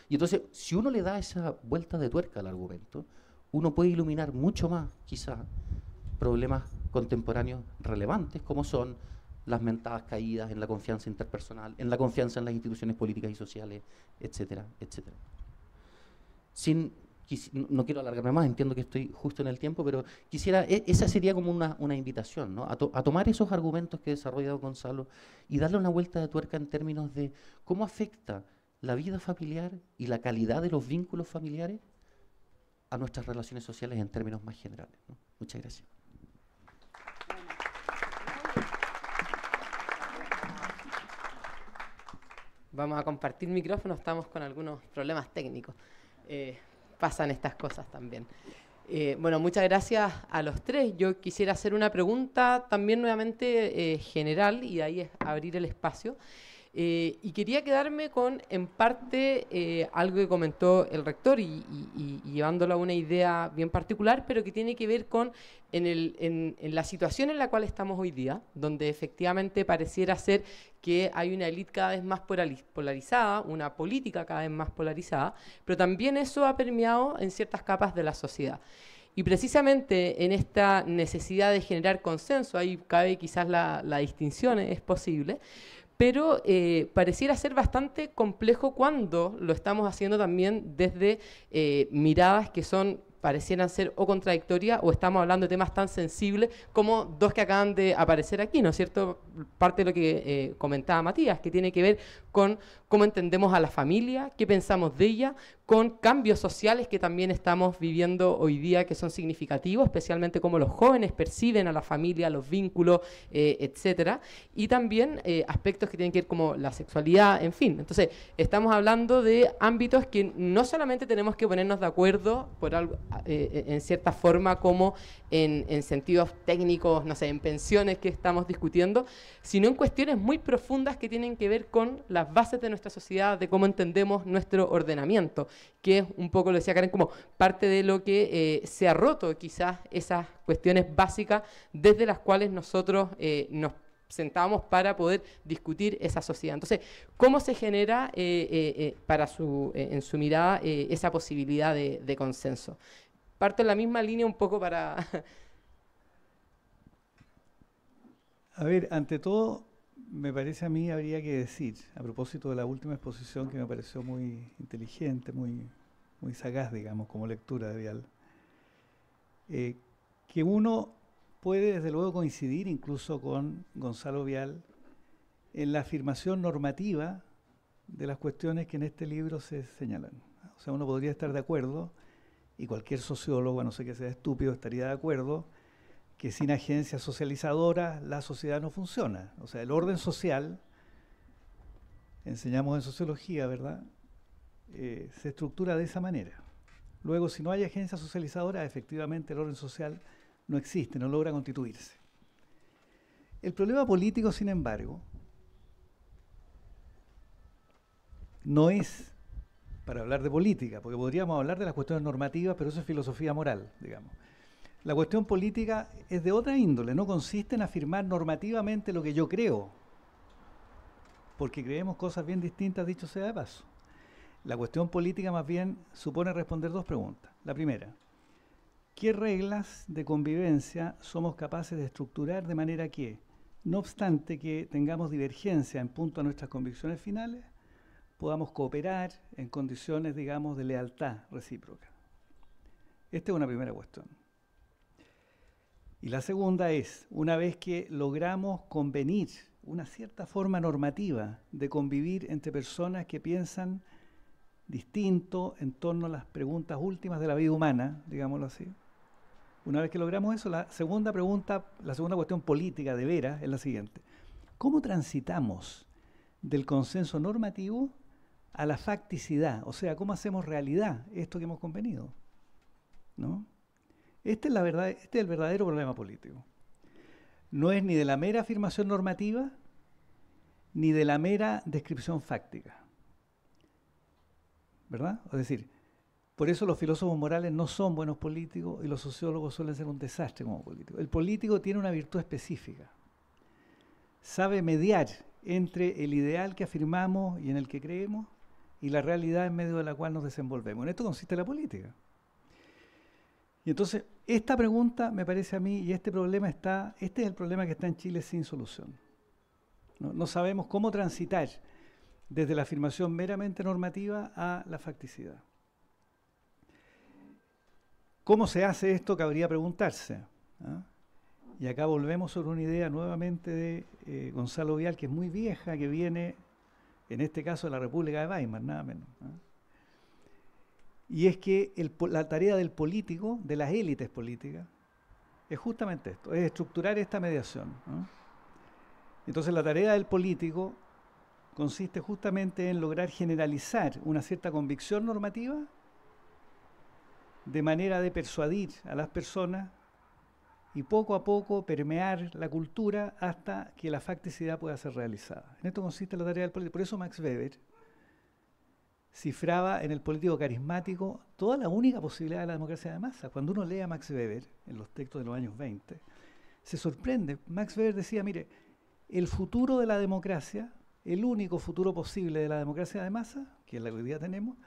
Y entonces, si uno le da esa vuelta de tuerca al argumento, uno puede iluminar mucho más, quizá, problemas contemporáneos relevantes, como son las mentadas caídas en la confianza interpersonal, en la confianza en las instituciones políticas y sociales, etcétera, etcétera. Sin no quiero alargarme más, entiendo que estoy justo en el tiempo, pero quisiera, e, esa sería como una, invitación, ¿no? A, a, tomar esos argumentos que ha desarrollado Gonzalo y darle una vuelta de tuerca en términos de cómo afecta la vida familiar y la calidad de los vínculos familiares a nuestras relaciones sociales en términos más generales. Muchas gracias. Vamos a compartir micrófono, estamos con algunos problemas técnicos. Eh, pasan estas cosas también. Eh, bueno, muchas gracias a los tres. Yo quisiera hacer una pregunta también nuevamente eh, general y ahí es abrir el espacio. Eh, y quería quedarme con, en parte, eh, algo que comentó el rector y, llevándolo a una idea bien particular, pero que tiene que ver con en, la situación en la cual estamos hoy día, donde efectivamente pareciera ser que hay una élite cada vez más polarizada, una política cada vez más polarizada, pero también eso ha permeado en ciertas capas de la sociedad. Y precisamente en esta necesidad de generar consenso, ahí cabe quizás la, la distinción, es posible, pero eh, pareciera ser bastante complejo cuando lo estamos haciendo también desde eh, miradas que son parecieran ser o contradictorias o estamos hablando de temas tan sensibles como dos que acaban de aparecer aquí, ¿no es cierto? Parte de lo que eh, comentaba Matías, que tiene que ver con cómo entendemos a la familia, qué pensamos de ella, con cambios sociales que también estamos viviendo hoy día que son significativos, especialmente cómo los jóvenes perciben a la familia, los vínculos, eh, etcétera, y también eh, aspectos que tienen que ver como la sexualidad, en fin. Entonces, estamos hablando de ámbitos que no solamente tenemos que ponernos de acuerdo por algo, eh, en cierta forma como en sentidos técnicos, no sé, en pensiones que estamos discutiendo, sino en cuestiones muy profundas que tienen que ver con las bases de nuestra sociedad, de cómo entendemos nuestro ordenamiento que es un poco, lo decía Karen, como parte de lo que eh, se ha roto quizás esas cuestiones básicas desde las cuales nosotros eh, nos sentábamos para poder discutir esa sociedad. Entonces, ¿cómo se genera eh, para su, en su mirada esa posibilidad de, de consenso? Parto en la misma línea un poco para... A ver, ante todo, me parece a mí habría que decir, a propósito de la última exposición que me pareció muy inteligente, muy, muy sagaz, digamos, como lectura de Vial, eh, que uno puede desde luego coincidir incluso con Gonzalo Vial en la afirmación normativa de las cuestiones que en este libro se señalan. O sea, uno podría estar de acuerdo, y cualquier sociólogo, a no sé que sea estúpido, estaría de acuerdo, que sin agencias socializadoras la sociedad no funciona. O sea, el orden social, enseñamos en sociología, ¿verdad? Eh, se estructura de esa manera. Luego, si no hay agencias socializadoras, efectivamente el orden social no existe, no logra constituirse. El problema político, sin embargo, no es para hablar de política, porque podríamos hablar de las cuestiones normativas, pero eso es filosofía moral, digamos. La cuestión política es de otra índole, no consiste en afirmar normativamente lo que yo creo, porque creemos cosas bien distintas, dicho sea de paso. La cuestión política más bien supone responder dos preguntas. La primera, ¿qué reglas de convivencia somos capaces de estructurar de manera que, no obstante que tengamos divergencia en punto a nuestras convicciones finales, podamos cooperar en condiciones, digamos, de lealtad recíproca? Esta es una primera cuestión. Y la segunda es, una vez que logramos convenir una cierta forma normativa de convivir entre personas que piensan distinto en torno a las preguntas últimas de la vida humana, digámoslo así. Una vez que logramos eso, la segunda pregunta, la segunda cuestión política de veras es la siguiente. ¿Cómo transitamos del consenso normativo a la facticidad? O sea, ¿cómo hacemos realidad esto que hemos convenido? ¿No? Este es, la verdad, este es el verdadero problema político. No es ni de la mera afirmación normativa, ni de la mera descripción fáctica. ¿Verdad? Es decir, por eso los filósofos morales no son buenos políticos y los sociólogos suelen ser un desastre como políticos. El político tiene una virtud específica. Sabe mediar entre el ideal que afirmamos y en el que creemos y la realidad en medio de la cual nos desenvolvemos. En esto consiste la política. Y entonces, esta pregunta me parece a mí, y este problema está, este es el problema que está en Chile sin solución. No, sabemos cómo transitar desde la afirmación meramente normativa a la facticidad. ¿Cómo se hace esto? Cabría preguntarse. ¿ah? Y acá volvemos sobre una idea nuevamente de eh, Gonzalo Vial, que es muy vieja, que viene, en este caso, de la República de Weimar, nada menos. ¿ah? Y es que la tarea del político, de las élites políticas, es justamente esto, es estructurar esta mediación. Entonces la tarea del político consiste justamente en lograr generalizar una cierta convicción normativa de manera de persuadir a las personas y poco a poco permear la cultura hasta que la facticidad pueda ser realizada. En esto consiste la tarea del político. Por eso Max Weber cifraba en el político carismático toda la única posibilidad de la democracia de masa. Cuando uno lee a Max Weber en los textos de los años 20, se sorprende. Max Weber decía, mire, el futuro de la democracia, el único futuro posible de la democracia de masa, que es la que hoy día tenemos,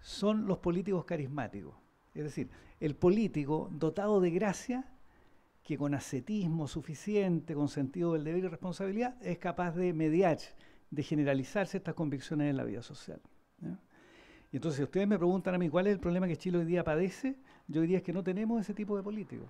son los políticos carismáticos. Es decir, el político dotado de gracia, que con ascetismo suficiente, con sentido del deber y responsabilidad, es capaz de mediar, de generalizarse estas convicciones en la vida social. Y entonces, si ustedes me preguntan a mí cuál es el problema que Chile hoy día padece, yo diría es que no tenemos ese tipo de políticos.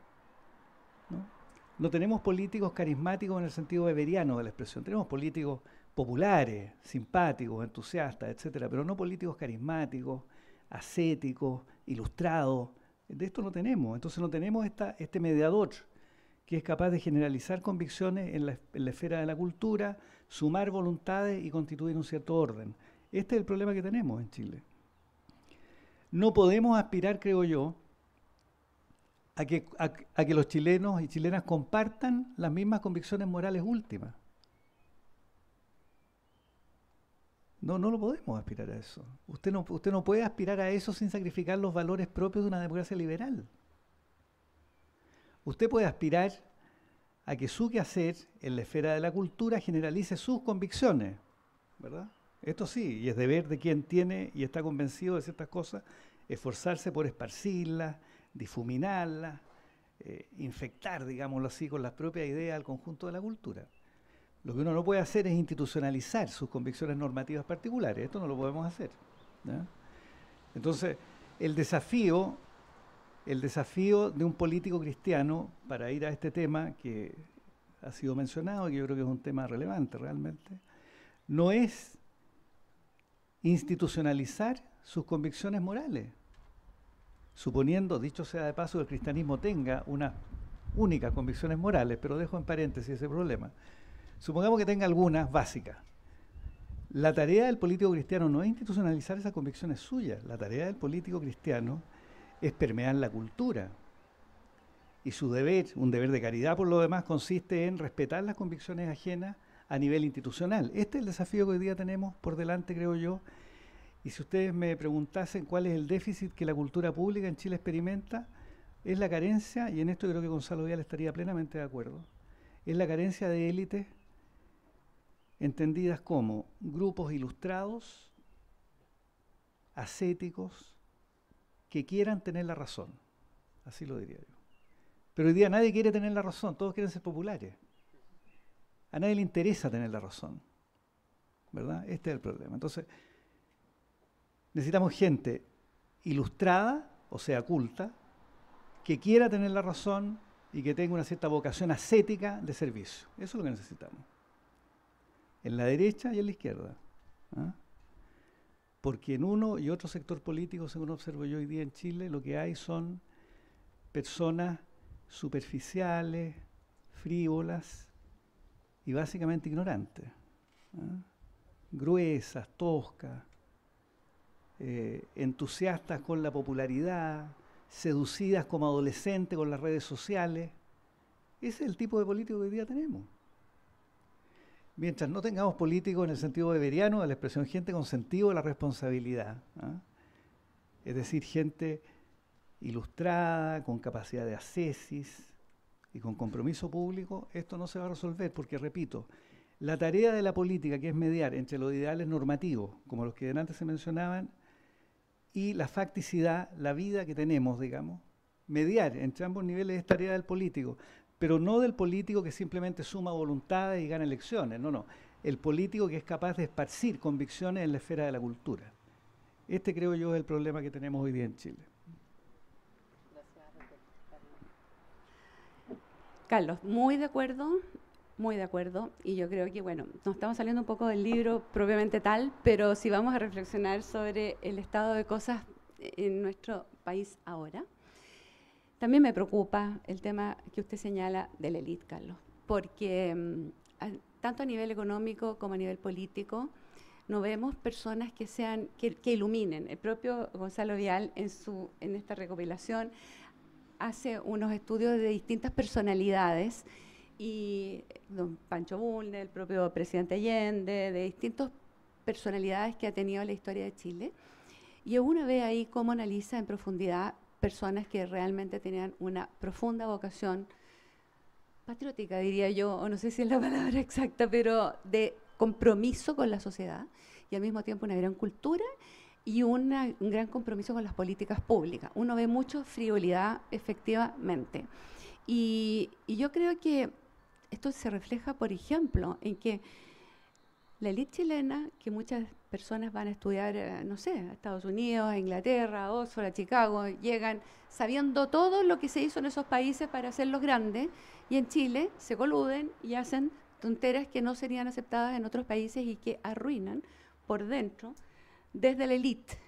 ¿no? tenemos políticos carismáticos en el sentido beberiano de la expresión. Tenemos políticos populares, simpáticos, entusiastas, etcétera, pero no políticos carismáticos, ascéticos, ilustrados. De esto no tenemos. Entonces no tenemos este mediador que es capaz de generalizar convicciones en la esfera de la cultura, sumar voluntades y constituir un cierto orden. Este es el problema que tenemos en Chile. No podemos aspirar, creo yo, a que, a, que los chilenos y chilenas compartan las mismas convicciones morales últimas. No, no lo podemos aspirar a eso. Usted no, usted no puede aspirar a eso sin sacrificar los valores propios de una democracia liberal. Usted puede aspirar a que su quehacer en la esfera de la cultura generalice sus convicciones, ¿verdad? Esto sí, y es deber de quien tiene y está convencido de ciertas cosas, esforzarse por esparcirlas, difuminarlas, eh, infectar, digámoslo así, con las propias ideas al conjunto de la cultura. Lo que uno no puede hacer es institucionalizar sus convicciones normativas particulares. Esto no lo podemos hacer. Entonces, el desafío, el desafío de un político cristiano para ir a este tema que ha sido mencionado y que yo creo que es un tema relevante realmente, no es institucionalizar sus convicciones morales, suponiendo, dicho sea de paso, que el cristianismo tenga unas únicas convicciones morales, pero dejo en paréntesis ese problema. Supongamos que tenga algunas básicas. La tarea del político cristiano no es institucionalizar esas convicciones suyas, la tarea del político cristiano es permear la cultura. Y su deber, un deber de caridad por lo demás, consiste en respetar las convicciones ajenas a nivel institucional. Este es el desafío que hoy día tenemos por delante, creo yo. Y si ustedes me preguntasen cuál es el déficit que la cultura pública en Chile experimenta, es la carencia, y en esto creo que Gonzalo Vial estaría plenamente de acuerdo, es la carencia de élites entendidas como grupos ilustrados, ascéticos, que quieran tener la razón. Así lo diría yo. Pero hoy día nadie quiere tener la razón, todos quieren ser populares. A nadie le interesa tener la razón. ¿Verdad? Este es el problema. Entonces, necesitamos gente ilustrada, o sea, culta, que quiera tener la razón y que tenga una cierta vocación ascética de servicio. Eso es lo que necesitamos. En la derecha y en la izquierda. ¿ah? Porque en uno y otro sector político, según observo yo hoy día en Chile, lo que hay son personas superficiales, frívolas, y básicamente ignorantes, ¿ah? gruesas, toscas, eh, entusiastas con la popularidad, seducidas como adolescentes con las redes sociales. Ese es el tipo de político que hoy día tenemos. Mientras no tengamos políticos en el sentido beberiano de la expresión gente con sentido de la responsabilidad, ¿ah? es decir, gente ilustrada, con capacidad de ascesis, y con compromiso público, esto no se va a resolver, porque repito, la tarea de la política, que es mediar entre los ideales normativos, como los que antes se mencionaban, y la facticidad, la vida que tenemos, digamos, mediar entre ambos niveles es tarea del político, pero no del político que simplemente suma voluntades y gana elecciones, no, no, el político que es capaz de esparcir convicciones en la esfera de la cultura. Este creo yo es el problema que tenemos hoy día en Chile. Carlos, muy de acuerdo, muy de acuerdo. Y yo creo que, bueno, nos estamos saliendo un poco del libro propiamente tal, pero si vamos a reflexionar sobre el estado de cosas en nuestro país ahora, también me preocupa el tema que usted señala de la élite, Carlos, porque mm, tanto a nivel económico como a nivel político, no vemos personas que sean que, iluminen. El propio Gonzalo Vial en su en esta recopilación hace unos estudios de distintas personalidades y don Pancho Bulne, el propio presidente Allende, de distintas personalidades que ha tenido la historia de Chile. Y uno ve ahí cómo analiza en profundidad personas que realmente tenían una profunda vocación patriótica, diría yo, o no sé si es la palabra exacta, pero de compromiso con la sociedad y al mismo tiempo una gran cultura y un gran compromiso con las políticas públicas. Uno ve mucho frivolidad efectivamente. Y, y yo creo que esto se refleja, por ejemplo, en que la élite chilena, que muchas personas van a estudiar, eh, no sé, a Estados Unidos, a Inglaterra, a Oxford, a Chicago, llegan sabiendo todo lo que se hizo en esos países para hacerlos grandes, y en Chile se coluden y hacen tonteras que no serían aceptadas en otros países y que arruinan por dentro, desde la élite,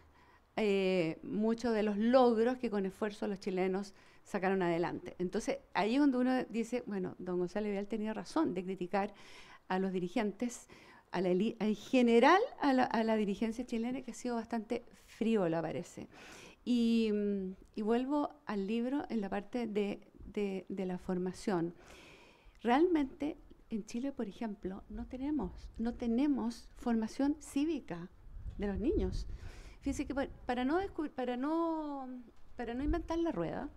eh, muchos de los logros que con esfuerzo los chilenos sacaron adelante. Entonces, ahí es donde uno dice, bueno, don Gonzalo Vidal tenía razón de criticar a los dirigentes, a la en general a la, dirigencia chilena, que ha sido bastante frívola, parece. Y, mm, y, vuelvo al libro en la parte de, de, de la formación. Realmente en Chile, por ejemplo, no tenemos, no tenemos formación cívica de los niños. Fíjense que para no, para no, para no inventar la rueda,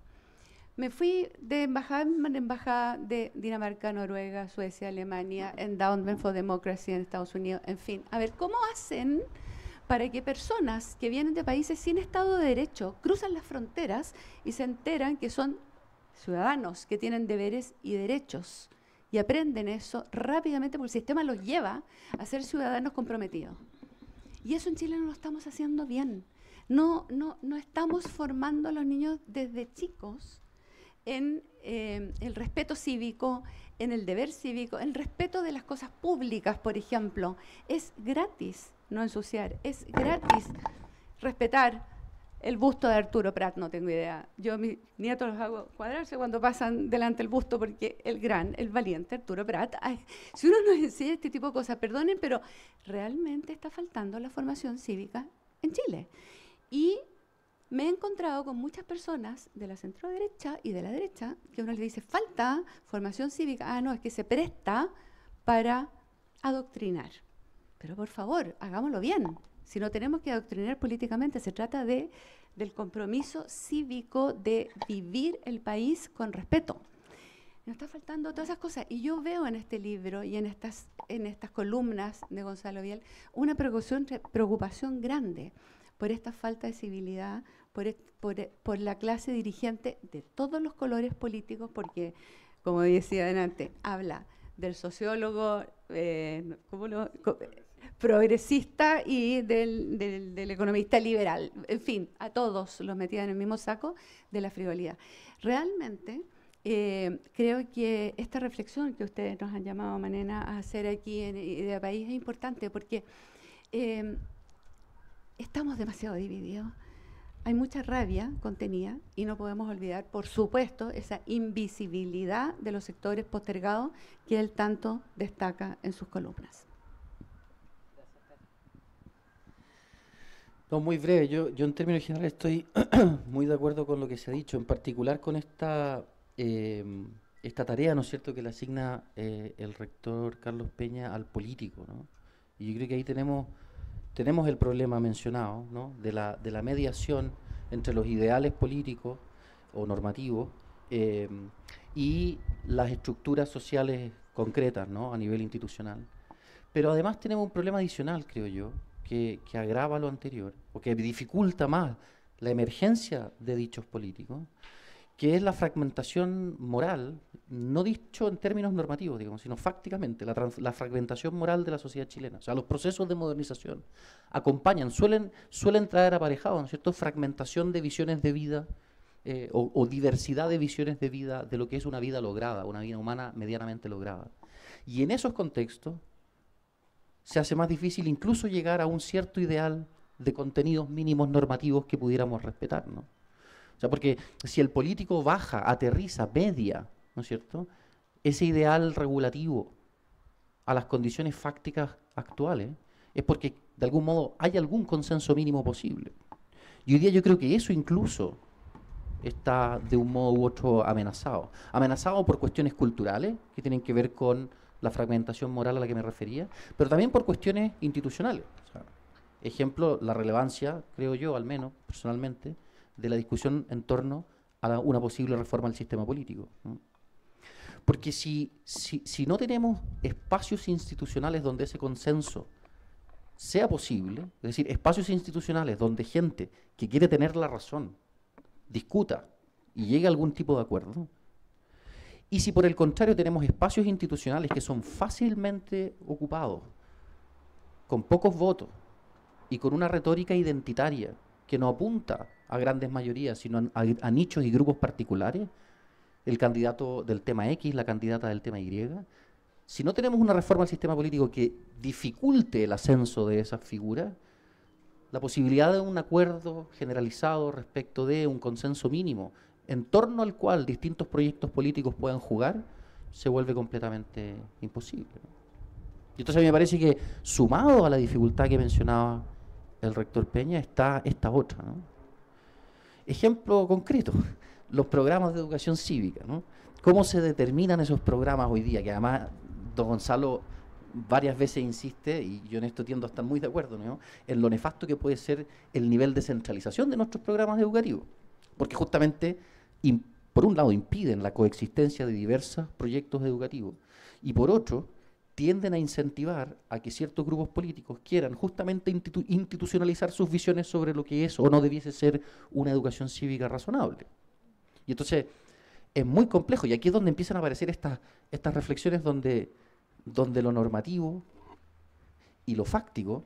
me fui de embajada en embajada de Dinamarca, Noruega, Suecia, Alemania, Endowment for Democracy en Estados Unidos, en fin, a ver cómo hacen para que personas que vienen de países sin Estado de Derecho cruzan las fronteras y se enteran que son ciudadanos, que tienen deberes y derechos y aprenden eso rápidamente porque el sistema los lleva a ser ciudadanos comprometidos. Y eso en Chile no lo estamos haciendo bien. No, no, no estamos formando a los niños desde chicos en eh, el respeto cívico, en el deber cívico, en el respeto de las cosas públicas, por ejemplo. Es gratis no ensuciar, es gratis respetar el busto de Arturo Prat, no tengo idea. Yo a mis nietos los hago cuadrarse cuando pasan delante el busto porque el gran, el valiente Arturo Prat, si uno nos enseña este tipo de cosas, perdonen, pero realmente está faltando la formación cívica en Chile. Y me he encontrado con muchas personas de la centro derecha y de la derecha que uno le dice, falta formación cívica. Ah, no, es que se presta para adoctrinar. Pero por favor, hagámoslo bien. Si no tenemos que adoctrinar políticamente, se trata de, del compromiso cívico de vivir el país con respeto. Nos está faltando todas esas cosas. Y yo veo en este libro y en estas, en estas columnas de Gonzalo Biel una preocupación, preocupación grande por esta falta de civilidad, por, por, por, la clase dirigente de todos los colores políticos, porque, como decía adelante, habla del sociólogo, eh, ¿cómo lo, progresista y del, del, economista liberal. En fin, a todos los metía en el mismo saco de la frivolidad. Realmente eh, creo que esta reflexión que ustedes nos han llamado, a hacer aquí en Idea País es importante porque eh, estamos demasiado divididos. Hay mucha rabia contenida y no podemos olvidar, por supuesto, esa invisibilidad de los sectores postergados que él tanto destaca en sus columnas. No, muy breve. Yo, yo en términos generales estoy muy de acuerdo con lo que se ha dicho, en particular con esta, em, esta tarea, ¿no es cierto?, que le asigna eh, el rector Carlos Peña al político, ¿no? Y yo creo que ahí tenemos, tenemos el problema mencionado, ¿no?, de la, de la mediación entre los ideales políticos o normativos em, y las estructuras sociales concretas, ¿no?, a nivel institucional. Pero además tenemos un problema adicional, creo yo, que, agrava lo anterior, o que dificulta más la emergencia de dichos políticos, que es la fragmentación moral, no dicho en términos normativos, digamos, sino fácticamente, la, fragmentación moral de la sociedad chilena. O sea, los procesos de modernización acompañan, suelen, suelen traer aparejados, ¿no es cierto?, fragmentación de visiones de vida, eh, o, diversidad de visiones de vida, de lo que es una vida lograda, una vida humana medianamente lograda. Y en esos contextos se hace más difícil incluso llegar a un cierto ideal de contenidos mínimos normativos que pudiéramos respetar, ¿no? O sea, porque si el político baja, aterriza, media, ¿no es cierto? Ese ideal regulativo a las condiciones fácticas actuales, es porque de algún modo hay algún consenso mínimo posible. Y hoy día yo creo que eso incluso está de un modo u otro amenazado. Amenazado por cuestiones culturales que tienen que ver con la fragmentación moral a la que me refería, pero también por cuestiones institucionales. ejemplo, la relevancia, creo yo, al menos personalmente, de la discusión en torno a una posible reforma del sistema político. Porque si, si, no tenemos espacios institucionales donde ese consenso sea posible, es decir, espacios institucionales donde gente que quiere tener la razón discuta y llegue a algún tipo de acuerdo, y si por el contrario tenemos espacios institucionales que son fácilmente ocupados, con pocos votos y con una retórica identitaria que no apunta a grandes mayorías, sino a, nichos y grupos particulares, el candidato del tema X, la candidata del tema Y, si no tenemos una reforma al sistema político que dificulte el ascenso de esas figuras, la posibilidad de un acuerdo generalizado respecto de un consenso mínimo en torno al cual distintos proyectos políticos puedan jugar, se vuelve completamente imposible. Y entonces a mí me parece que sumado a la dificultad que mencionaba el rector Peña está esta otra. Ejemplo concreto, los programas de educación cívica. ¿Cómo se determinan esos programas hoy día? Que además don Gonzalo varias veces insiste, y yo en esto tiendo a estar muy de acuerdo, en lo nefasto que puede ser el nivel de centralización de nuestros programas educativos. Porque justamente, por un lado, impiden la coexistencia de diversos proyectos educativos, y por otro, tienden a incentivar a que ciertos grupos políticos quieran justamente institucionalizar sus visiones sobre lo que es o no debiese ser una educación cívica razonable. Y entonces es muy complejo, y aquí es donde empiezan a aparecer estas, reflexiones donde, donde lo normativo y lo fáctico,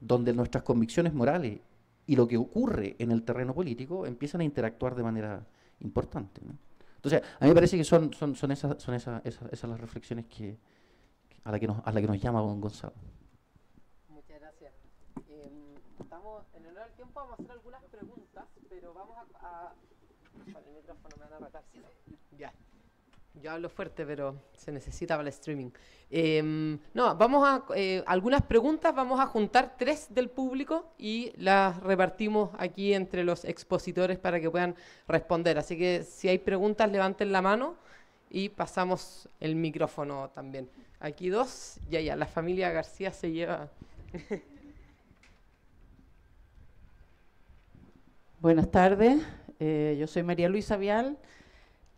donde nuestras convicciones morales y lo que ocurre en el terreno político empiezan a interactuar de manera importante. Entonces, a mí me parece que son, son, son, esas, son esas, esas, esas las reflexiones que, a la que nos, a la que nos llama don Gonzalo. Muchas gracias. Eh, estamos en honor al tiempo, vamos a hacer algunas preguntas, pero vamos a... a para el micrófono me van a matar, ¿sí? Ya. Yo hablo fuerte, pero se necesita para el streaming. Eh, no, vamos a eh, algunas preguntas, vamos a juntar tres del público y las repartimos aquí entre los expositores para que puedan responder. Así que si hay preguntas, levanten la mano y pasamos el micrófono también. Aquí dos, ya, ya, la familia García se lleva. Buenas tardes, eh, yo soy María Luisa Vial.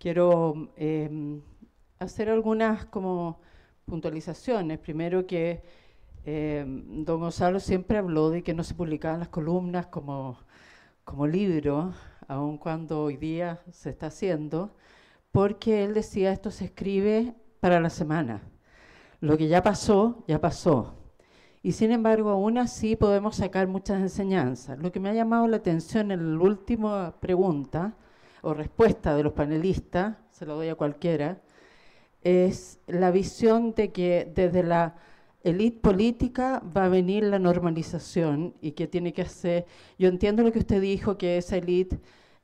Quiero em, hacer algunas como puntualizaciones. Primero que em, don Gonzalo siempre habló de que no se publicaban las columnas como, como libro, aun cuando hoy día se está haciendo, porque él decía esto se escribe para la semana. Lo que ya pasó, ya pasó. Y sin embargo, aún así podemos sacar muchas enseñanzas. Lo que me ha llamado la atención en la última pregunta o respuesta de los panelistas, se lo doy a cualquiera, es la visión de que desde la élite política va a venir la normalización y que tiene que hacer, yo entiendo lo que usted dijo, que esa élite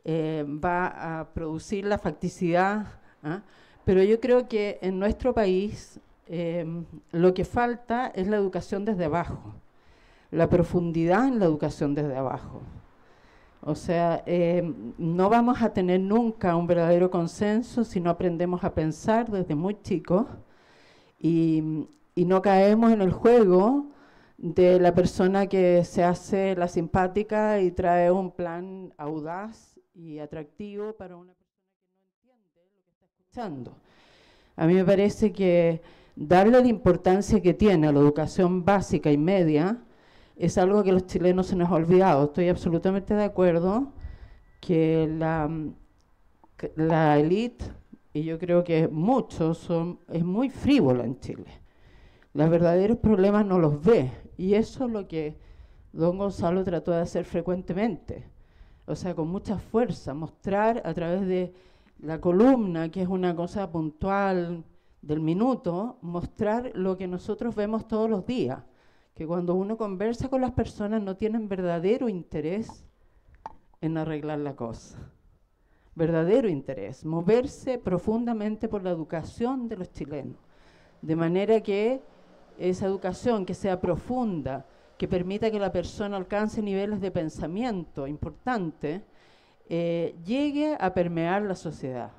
eh, va a producir la facticidad, ¿ah? pero yo creo que en nuestro país Em, lo que falta es la educación desde abajo, la profundidad en la educación desde abajo. O sea, em, no vamos a tener nunca un verdadero consenso si no aprendemos a pensar desde muy chicos y, y no caemos en el juego de la persona que se hace la simpática y trae un plan audaz y atractivo para una persona que no entiende lo que está escuchando. A mí me parece que darle la importancia que tiene a la educación básica y media es algo que los chilenos se nos ha olvidado. Estoy absolutamente de acuerdo que la, la y yo creo que muchos, son, es muy frívola en Chile. Los verdaderos problemas no los ve. Y eso es lo que don Gonzalo trató de hacer frecuentemente. o sea, con mucha fuerza, mostrar a través de la columna, que es una cosa puntual del minuto, mostrar lo que nosotros vemos todos los días, que cuando uno conversa con las personas no tienen verdadero interés en arreglar la cosa. Verdadero interés, moverse profundamente por la educación de los chilenos, de manera que esa educación que sea profunda, que permita que la persona alcance niveles de pensamiento importantes, eh, llegue a permear la sociedad.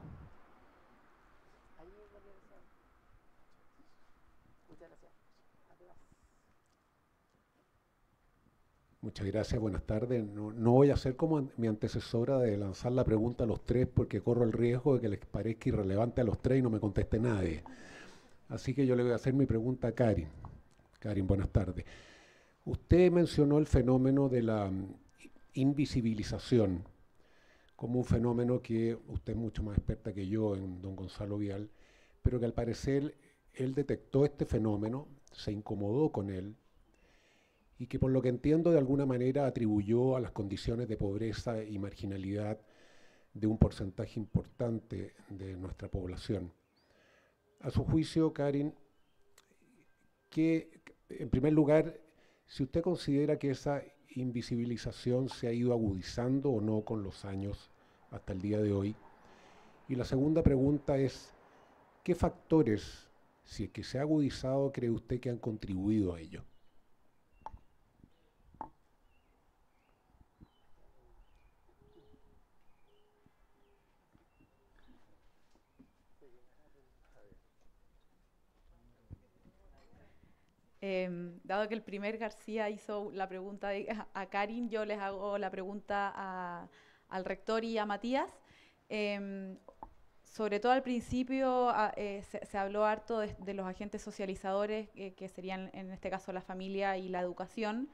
Muchas gracias, buenas tardes. No, voy a ser como mi antecesora de lanzar la pregunta a los tres porque corro el riesgo de que les parezca irrelevante a los tres y no me conteste nadie. Así que yo le voy a hacer mi pregunta a Karin. Karin, buenas tardes. Usted mencionó el fenómeno de la mm, invisibilización como un fenómeno que usted es mucho más experta que yo en don Gonzalo Vial, pero que al parecer él detectó este fenómeno, se incomodó con él, y que por lo que entiendo de alguna manera atribuyó a las condiciones de pobreza y marginalidad de un porcentaje importante de nuestra población. A su juicio, Karin, que en primer lugar, si usted considera que esa invisibilización se ha ido agudizando o no con los años hasta el día de hoy. Y la segunda pregunta es, ¿qué factores, si es que se ha agudizado, cree usted que han contribuido a ello? Em, dado que el primer García hizo la pregunta a, Karin, yo les hago la pregunta al rector y a Matías. Em, sobre todo al principio eh, se, habló harto de, los agentes socializadores, eh, que serían en este caso la familia y la educación.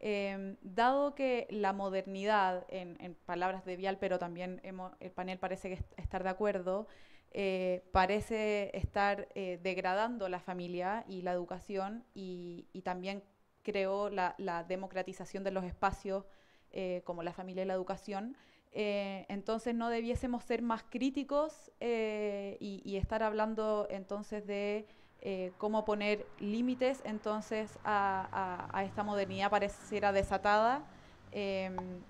Em, dado que la modernidad, en, palabras de Vial, pero también el panel parece que estar de acuerdo, eh, parece estar eh, degradando la familia y la educación y, también creó la, democratización de los espacios eh, como la familia y la educación. entonces no debiésemos ser más críticos y, estar hablando entonces de cómo poner límites entonces a, a, esta modernidad pareciera desatada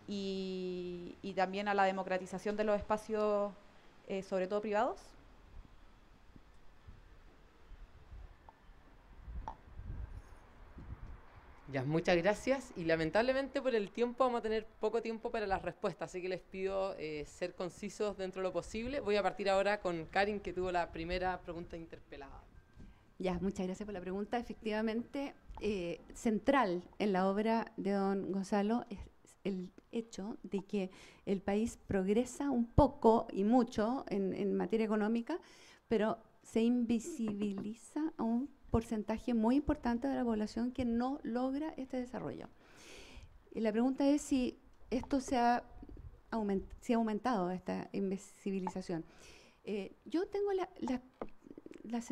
y, y también a la democratización de los espacios eh, sobre todo privados? Ya, muchas gracias y lamentablemente por el tiempo vamos a tener poco tiempo para las respuestas, así que les pido eh, ser concisos dentro de lo posible. Voy a partir ahora con Karin, que tuvo la primera pregunta interpelada. Ya, muchas gracias por la pregunta. Efectivamente, eh, central en la obra de don Gonzalo es el hecho de que el país progresa un poco y mucho en, materia económica, pero se invisibiliza a un porcentaje muy importante de la población que no logra este desarrollo. Y la pregunta es si esto se ha, aumentado, esta invisibilización. Eh, yo tengo la, la, la,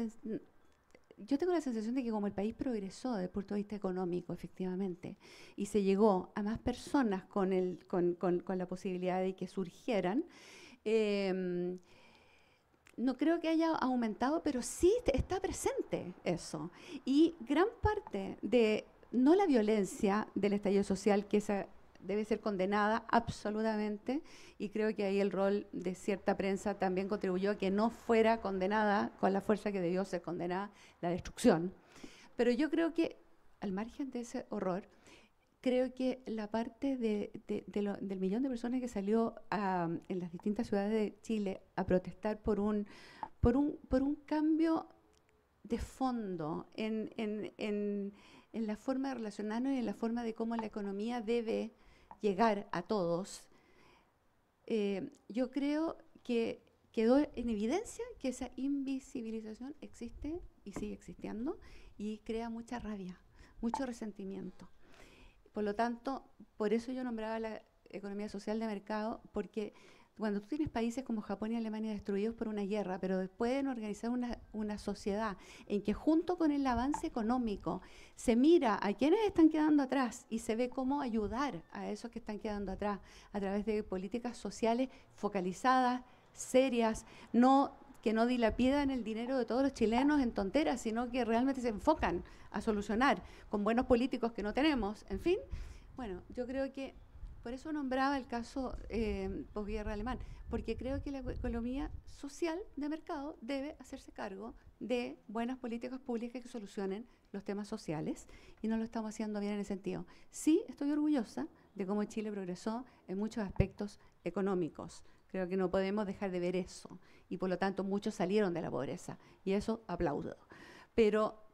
yo tengo la sensación de que como el país progresó desde el punto de vista económico, efectivamente, y se llegó a más personas con, el, con, con, la posibilidad de que surgieran, em, no creo que haya aumentado, pero sí está presente eso. Y gran parte de, no la violencia del estallido social, que esa debe ser condenada absolutamente y creo que ahí el rol de cierta prensa también contribuyó a que no fuera condenada con la fuerza que debió ser condenada la destrucción. Pero yo creo que, al margen de ese horror, creo que la parte de, del millón de personas que salió en las distintas ciudades de Chile a protestar por un, por un, por un cambio de fondo en, en, en, en la forma de relacionarnos y en la forma de cómo la economía debe llegar a todos, eh, yo creo que quedó en evidencia que esa invisibilización existe y sigue existiendo y crea mucha rabia, mucho resentimiento. Por lo tanto, por eso yo nombraba la economía social de mercado, porque cuando tú tienes países como Japón y Alemania destruidos por una guerra, pero pueden organizar una, una, sociedad en que junto con el avance económico se mira a quienes están quedando atrás y se ve cómo ayudar a esos que están quedando atrás a través de políticas sociales focalizadas, serias, no que no dilapidan el dinero de todos los chilenos en tonteras, sino que realmente se enfocan a solucionar con buenos políticos que no tenemos, en fin. Bueno, yo creo que por eso nombraba el caso eh, posguerra alemán, porque creo que la economía social de mercado debe hacerse cargo de buenas políticas públicas que solucionen los temas sociales y no lo estamos haciendo bien en ese sentido. Sí, estoy orgullosa de cómo Chile progresó en muchos aspectos económicos. Creo que no podemos dejar de ver eso y por lo tanto muchos salieron de la pobreza y eso aplaudo. Pero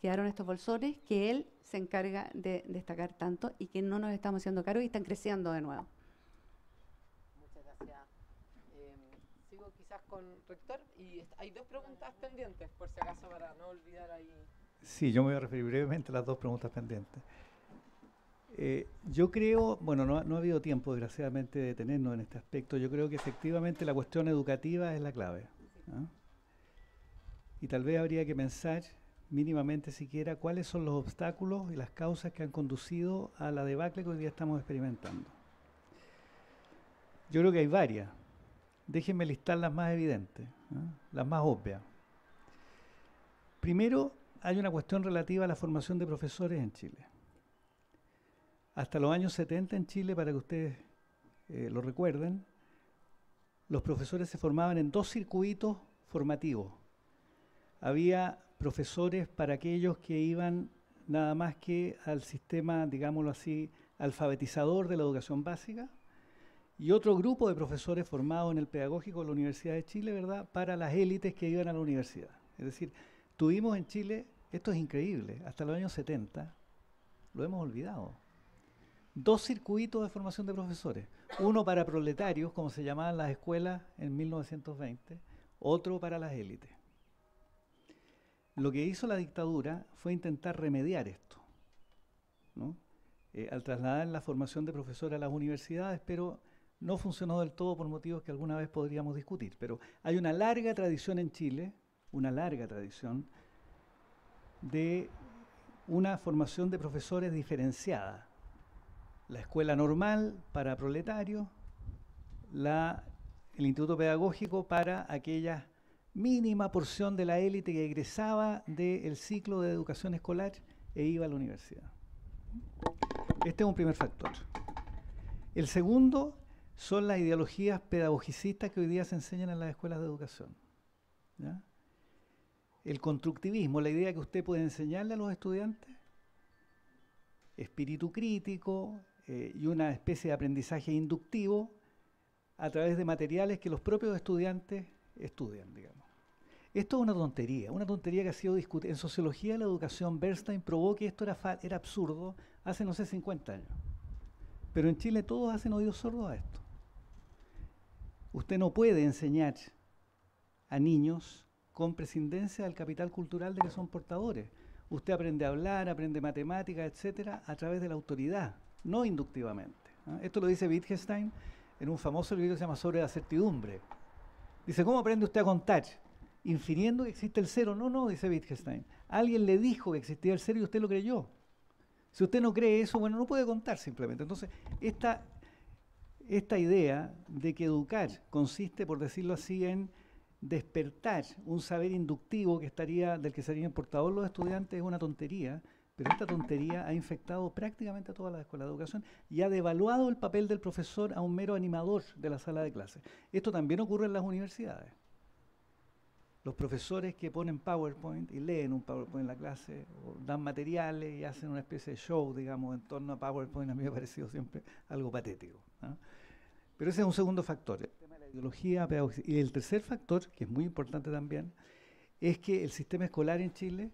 quedaron estos bolsones que él se encarga de destacar tanto y que no nos estamos haciendo cargo y están creciendo de nuevo. Muchas gracias. Em, sigo quizás con Rector y hay dos preguntas pendientes, por si acaso, para no olvidar ahí. Sí, yo me voy a referir brevemente a las dos preguntas pendientes. Eh, yo creo, bueno, no, no, ha habido tiempo, desgraciadamente, de detenernos en este aspecto. Yo creo que efectivamente la cuestión educativa es la clave. Y tal vez habría que pensar mínimamente siquiera cuáles son los obstáculos y las causas que han conducido a la debacle que hoy día estamos experimentando. Yo creo que hay varias. Déjenme listar las más evidentes, las más obvias. Primero, hay una cuestión relativa a la formación de profesores en Chile. Hasta los años 70 en Chile, para que ustedes eh, lo recuerden, los profesores se formaban en dos circuitos formativos. Había profesores para aquellos que iban nada más que al sistema, digámoslo así, alfabetizador de la educación básica, y otro grupo de profesores formados en el pedagógico de la Universidad de Chile, ¿verdad?, para las élites que iban a la universidad. Es decir, tuvimos en Chile, esto es increíble, hasta los años 70, lo hemos olvidado, dos circuitos de formación de profesores. Uno para proletarios, como se llamaban las escuelas en 1920, otro para las élites. Lo que hizo la dictadura fue intentar remediar esto, eh, al trasladar la formación de profesores a las universidades, pero no funcionó del todo por motivos que alguna vez podríamos discutir. Pero hay una larga tradición en Chile, una larga tradición, de una formación de profesores diferenciada. La escuela normal para proletarios, el instituto pedagógico para aquellas mínima porción de la élite que egresaba del ciclo de educación escolar e iba a la universidad. Este es un primer factor. El segundo son las ideologías pedagogicistas que hoy día se enseñan en las escuelas de educación. El constructivismo, la idea que usted puede enseñarle a los estudiantes, espíritu crítico eh, y una especie de aprendizaje inductivo a través de materiales que los propios estudiantes estudian, digamos. Esto es una tontería, una tontería que ha sido discutida. En sociología de la educación, Bernstein probó que esto era, era absurdo hace, no sé, 50 años. Pero en Chile todos hacen oídos sordos a esto. Usted no puede enseñar a niños con prescindencia del capital cultural de que son portadores. Usted aprende a hablar, aprende matemáticas, etcétera, a través de la autoridad, no inductivamente. Esto lo dice Wittgenstein en un famoso libro que se llama Sobre la certidumbre. Dice, ¿cómo aprende usted a contar? Infiriendo que existe el cero. No, no, dice Wittgenstein. Alguien le dijo que existía el cero y usted lo creyó. Si usted no cree eso, bueno, no puede contar simplemente. Entonces, esta, idea de que educar consiste, por decirlo así, en despertar un saber inductivo que estaría, del que serían portadores los estudiantes es una tontería, pero esta tontería ha infectado prácticamente a todas las escuelas de educación y ha devaluado el papel del profesor a un mero animador de la sala de clase. Esto también ocurre en las universidades los profesores que ponen PowerPoint y leen un PowerPoint en la clase, o dan materiales y hacen una especie de show, digamos, en torno a PowerPoint, a mí me ha parecido siempre algo patético. Pero ese es un segundo factor, el tema de la ideología pedagógica. Y el tercer factor, que es muy importante también, es que el sistema escolar en Chile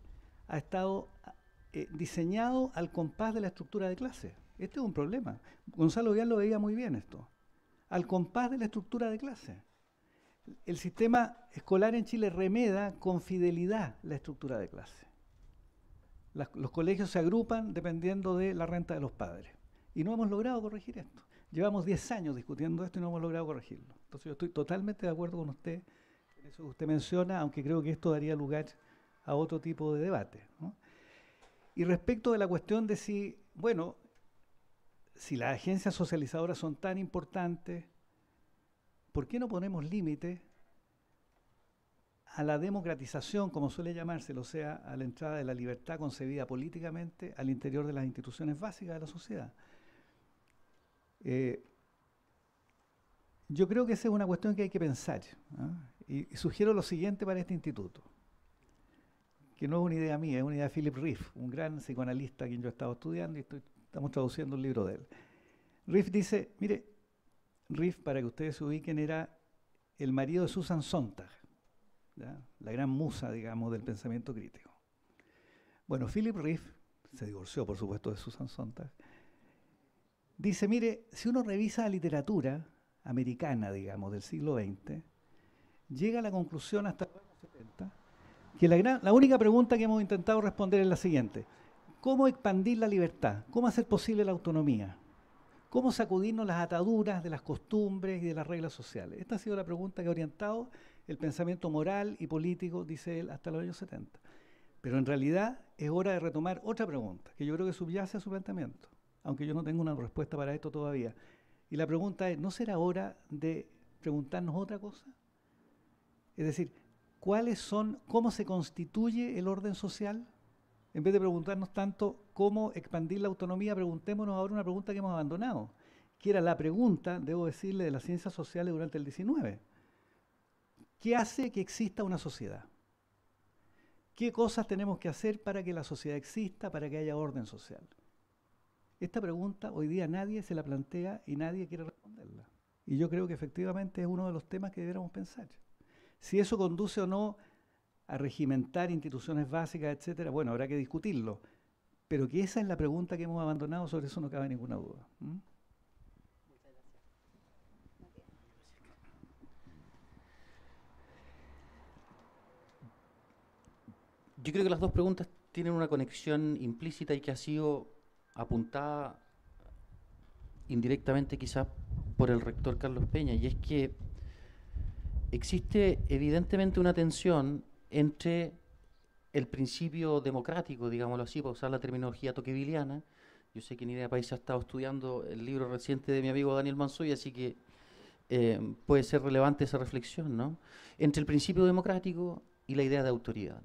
ha estado eh, diseñado al compás de la estructura de clase. Este es un problema. Gonzalo Vial lo veía muy bien esto. Al compás de la estructura de clase el sistema escolar en Chile remeda con fidelidad la estructura de clase. los colegios se agrupan dependiendo de la renta de los padres. Y no hemos logrado corregir esto. Llevamos 10 años discutiendo esto y no hemos logrado corregirlo. Entonces yo estoy totalmente de acuerdo con usted en eso que usted menciona, aunque creo que esto daría lugar a otro tipo de debate. Y respecto de la cuestión de si, bueno, si las agencias socializadoras son tan importantes, ¿por qué no ponemos límites a la democratización, como suele llamárselo, o sea, a la entrada de la libertad concebida políticamente al interior de las instituciones básicas de la sociedad? Eh, yo creo que esa es una cuestión que hay que pensar. ¿ah? Y, sugiero lo siguiente para este instituto, que no es una idea mía, es una idea de Philip Riff, un gran psicoanalista a quien yo he estado estudiando y estamos traduciendo un libro de él. Riff dice, mire, Riff, para que ustedes se ubiquen, era el marido de Susan Sontag, la gran musa, digamos, del pensamiento crítico. Bueno, Philip Riff se divorció, por supuesto, de Susan Sontag. Dice, mire, si uno revisa la literatura americana, digamos, del siglo XX, llega a la conclusión hasta los años 70 que la única pregunta que hemos intentado responder es la siguiente. ¿Cómo expandir la libertad? ¿Cómo hacer posible la autonomía? ¿Cómo sacudirnos las ataduras de las costumbres y de las reglas sociales? Esta ha sido la pregunta que ha orientado el pensamiento moral y político, dice él, hasta los años 70. Pero en realidad es hora de retomar otra pregunta, que yo creo que subyace a su planteamiento, aunque yo no tengo una respuesta para esto todavía. Y la pregunta es, ¿no será hora de preguntarnos otra cosa? Es decir, ¿cuáles son, cómo se constituye el orden social? En vez de preguntarnos tanto cómo expandir la autonomía, preguntémonos ahora una pregunta que hemos abandonado, que era la pregunta, debo decirle, de las ciencias sociales durante el 19. ¿Qué hace que exista una sociedad? ¿Qué cosas tenemos que hacer para que la sociedad exista, para que haya orden social? Esta pregunta hoy día nadie se la plantea y nadie quiere responderla. Y yo creo que efectivamente es uno de los temas que deberíamos pensar. Si eso conduce o no a regimentar instituciones básicas, etcétera, bueno, habrá que discutirlo. Pero que esa es la pregunta que hemos abandonado, sobre eso no cabe ninguna duda. Yo creo que las dos preguntas tienen una conexión implícita y que ha sido apuntada indirectamente quizás por el rector Carlos Peña, y es que existe evidentemente una tensión entre el principio democrático, digámoslo así, para usar la terminología toqueviliana. Yo sé que en Idea País ha estado estudiando el libro reciente de mi amigo Daniel Mansoy, así que eh, puede ser relevante esa reflexión, ¿no? Entre el principio democrático y la idea de autoridad.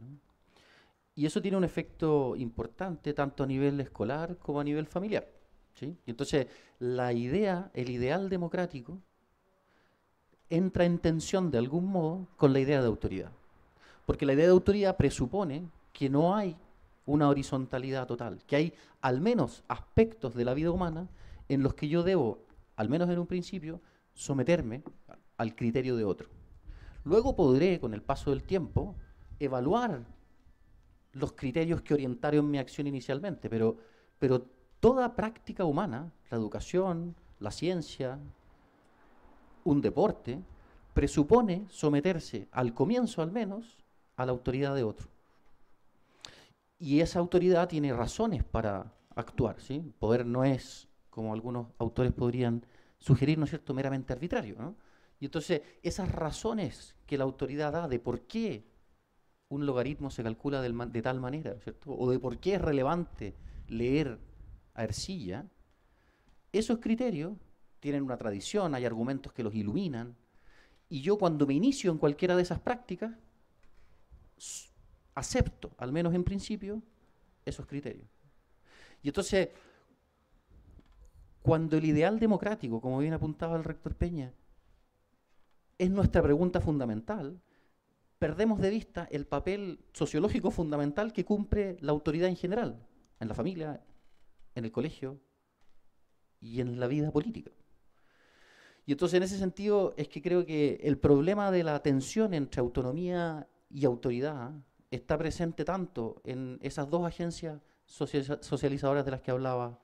Y eso tiene un efecto importante tanto a nivel escolar como a nivel familiar. ¿sí? Entonces, la idea, el ideal democrático, entra en tensión de algún modo con la idea de autoridad. Porque la idea de autoridad presupone que no hay una horizontalidad total, que hay al menos aspectos de la vida humana en los que yo debo, al menos en un principio, someterme al criterio de otro. Luego podré, con el paso del tiempo, evaluar los criterios que orientaron mi acción inicialmente, pero, pero toda práctica humana, la educación, la ciencia, un deporte, presupone someterse, al comienzo al menos, a la autoridad de otro. Y esa autoridad tiene razones para actuar. ¿sí? El poder no es, como algunos autores podrían sugerir, ¿no es cierto?, meramente arbitrario. Y entonces, esas razones que la autoridad da de por qué un logaritmo se calcula de tal manera, ¿cierto? O de por qué es relevante leer a Ercilla, esos criterios tienen una tradición, hay argumentos que los iluminan, y yo cuando me inicio en cualquiera de esas prácticas, acepto, al menos en principio, esos criterios. Y entonces, cuando el ideal democrático, como bien apuntaba el rector Peña, es nuestra pregunta fundamental, perdemos de vista el papel sociológico fundamental que cumple la autoridad en general, en la familia, en el colegio y en la vida política. Y entonces en ese sentido es que creo que el problema de la tensión entre autonomía y autoridad está presente tanto en esas dos agencias socializadoras de las que hablaba,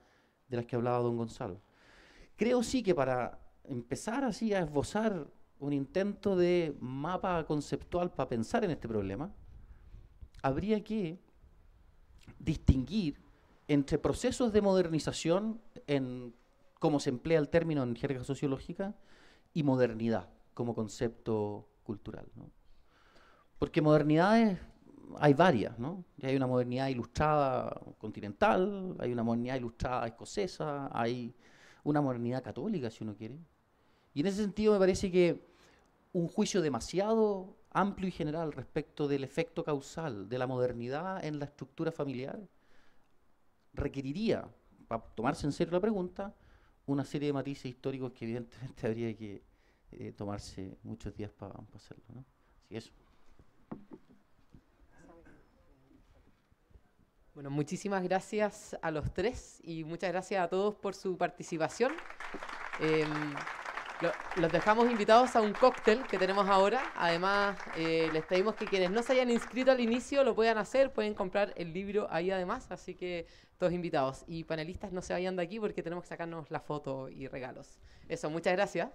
de las que hablaba don Gonzalo. Creo sí que para empezar así a esbozar un intento de mapa conceptual para pensar en este problema, habría que distinguir entre procesos de modernización en cómo se emplea el término en jerga sociológica y modernidad. como concepto cultural. Porque modernidades hay varias, ¿no? Hay una modernidad ilustrada continental, hay una modernidad ilustrada escocesa, hay una modernidad católica, si uno quiere. Y en ese sentido me parece que un juicio demasiado amplio y general respecto del efecto causal de la modernidad en la estructura familiar requeriría, para tomarse en serio la pregunta, una serie de matices históricos que evidentemente habría que eh, tomarse muchos días para hacerlo. ¿no? Así eso. Bueno, muchísimas gracias a los tres y muchas gracias a todos por su participación. Em, los dejamos invitados a un cóctel que tenemos ahora. Además, eh, les pedimos que quienes no se hayan inscrito al inicio lo puedan hacer, pueden comprar el libro ahí además, así que todos invitados. Y panelistas no se vayan de aquí porque tenemos que sacarnos la foto y regalos. Eso, muchas gracias.